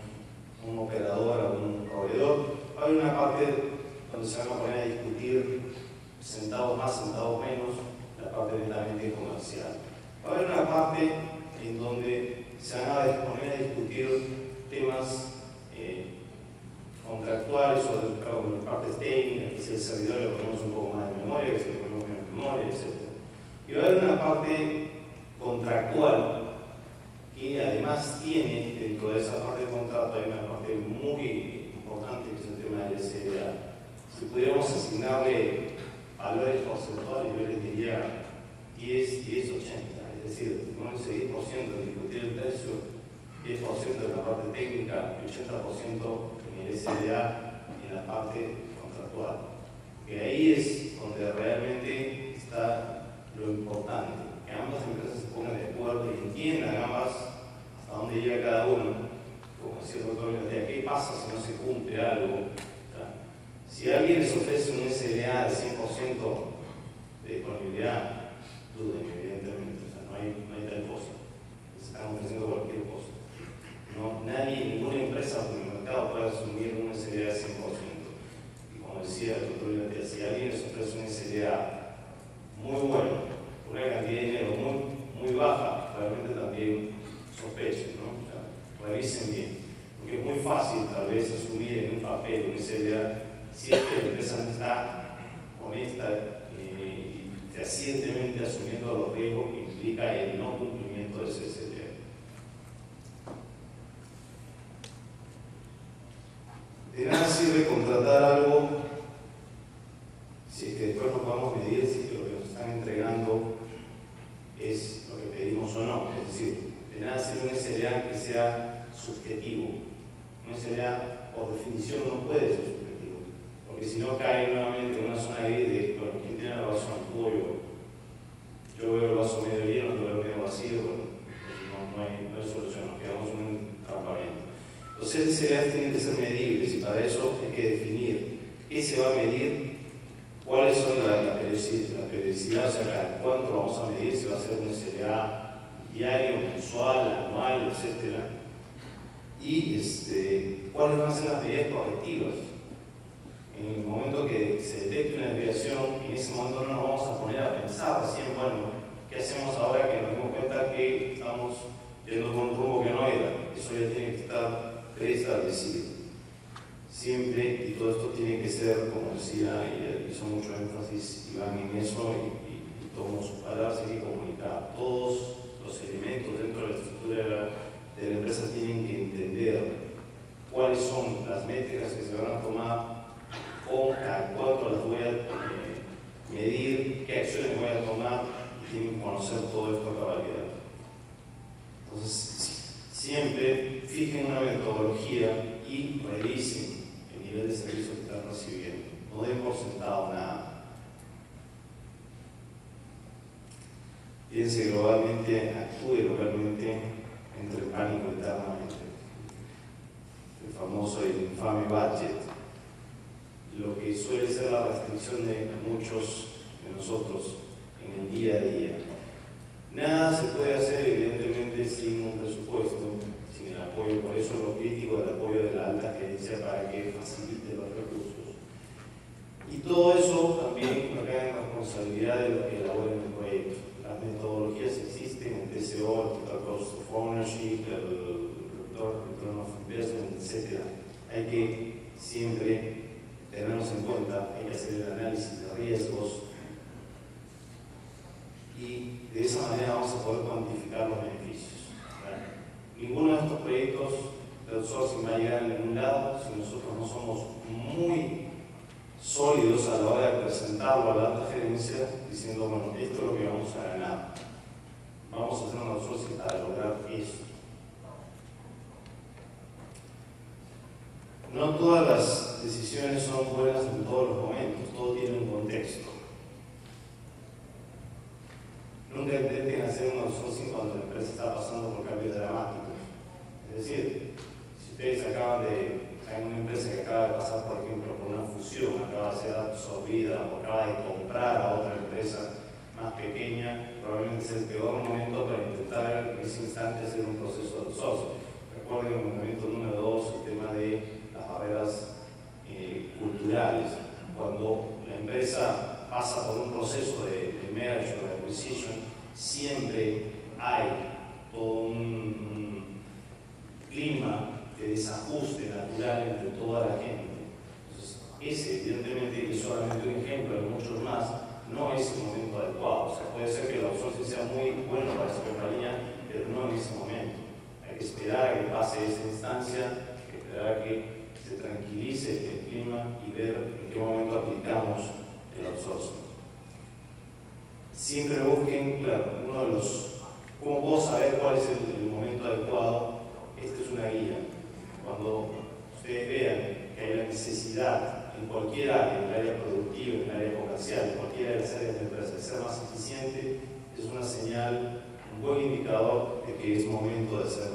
Speaker 7: un, operador, a un proveedor, va a haber una parte donde se van a poner a discutir centavos más, centavos menos, la parte netamente comercial. Va a haber una parte en donde se van a poner a discutir temas eh, contractuales o de, partes técnicas, que si el servidor le ponemos un poco más de memoria, que si le ponemos menos memoria, etc. Y va a haber una parte contractual que además tiene dentro de esa parte del contrato, hay una parte muy importante que es el tema del SDA. Si pudiéramos asignarle valores porcentuales, yo les diría 10, 10, 80, es decir, ese 10% de discutir el precio, 10% de la parte técnica y 80% en el SDA y en la parte contractual. Que ahí es donde realmente está lo importante, que ambas empresas se pongan de acuerdo y entiendan ambas hasta dónde llega cada uno, como decía el doctor ¿qué pasa si no se cumple algo? si alguien les ofrece un SLA de 100% de disponibilidad, duden estamos creciendo cualquier cosa. No, nadie, ninguna empresa en el mercado puede asumir una seriedad de 100%. Y como decía el doctor Libertad, si alguien les una seriedad muy buena, una cantidad de dinero muy, muy baja, realmente también sospechen, ¿no? Revisen bien. Porque es muy fácil tal vez asumir en un papel una seriedad si es que empresa no está honesta eh, y fehacientemente asumiendo los riesgos que implica el no cumplimiento de ese SLA. De nada sirve contratar algo ese instante hacer un proceso de outsourcing. Recuerden el momento número dos, el tema de las barreras eh, culturales. Cuando la empresa pasa por un proceso de, de merge o de acquisition, siempre hay todo un, un clima de desajuste natural entre toda la gente. Entonces, ese, evidentemente, es solamente un ejemplo de muchos más, no es el momento adecuado. O sea, puede ser que el outsourcing sea muy bueno para esa compañía, pero no en ese momento. Hay que esperar a que pase esa instancia, que esperar a que se tranquilice el clima y ver en qué momento aplicamos el outsourcing. Siempre busquen, claro, uno de los, ¿cómo puedo saber cuál es el, el momento adecuado? Esta es una guía. Cuando ustedes vean que hay la necesidad en cualquier área, en el área productiva, en el área comercial, en cualquiera de las áreas de empresa, de ser más eficiente, es una señal, un buen indicador de que es momento de hacer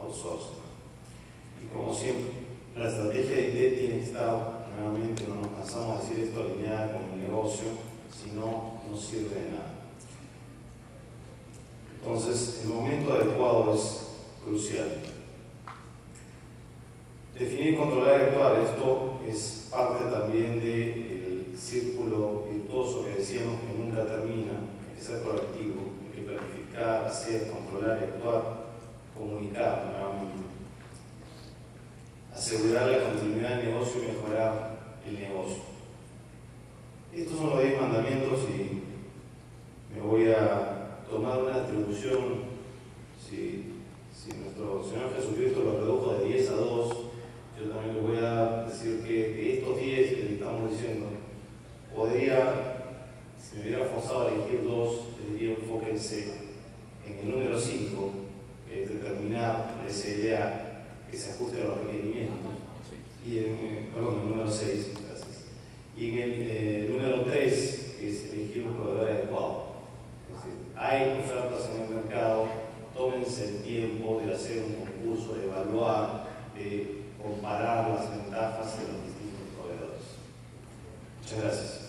Speaker 7: outsourcing. Y como siempre, la estrategia de IT tiene que estar, realmente no nos cansamos de decir esto, alineada con el negocio, si no, no sirve de nada. Entonces, el momento adecuado es crucial. Definir, y controlar y actuar, esto es parte también del de círculo virtuoso que decíamos que nunca termina, que es el proactivo interactuar, comunicar, asegurar la continuidad del negocio y mejorar el negocio. Estos son los 10 mandamientos y me voy a tomar una atribución, si, si nuestro Señor Jesucristo lo redujo de 10 a 2, yo también le voy a decir que de estos 10 que le estamos diciendo, podría, si me hubiera forzado a elegir dos, le diría enfóquense en el número 5, que es determinar la SLA que se ajuste a los requerimientos, y en, eh, el número 6, gracias. Y en el eh, número 3, que es elegir un proveedor adecuado. Hay ofertas en el mercado, tómense el tiempo de hacer un concurso, de evaluar, de comparar las ventajas de los distintos proveedores. Muchas gracias.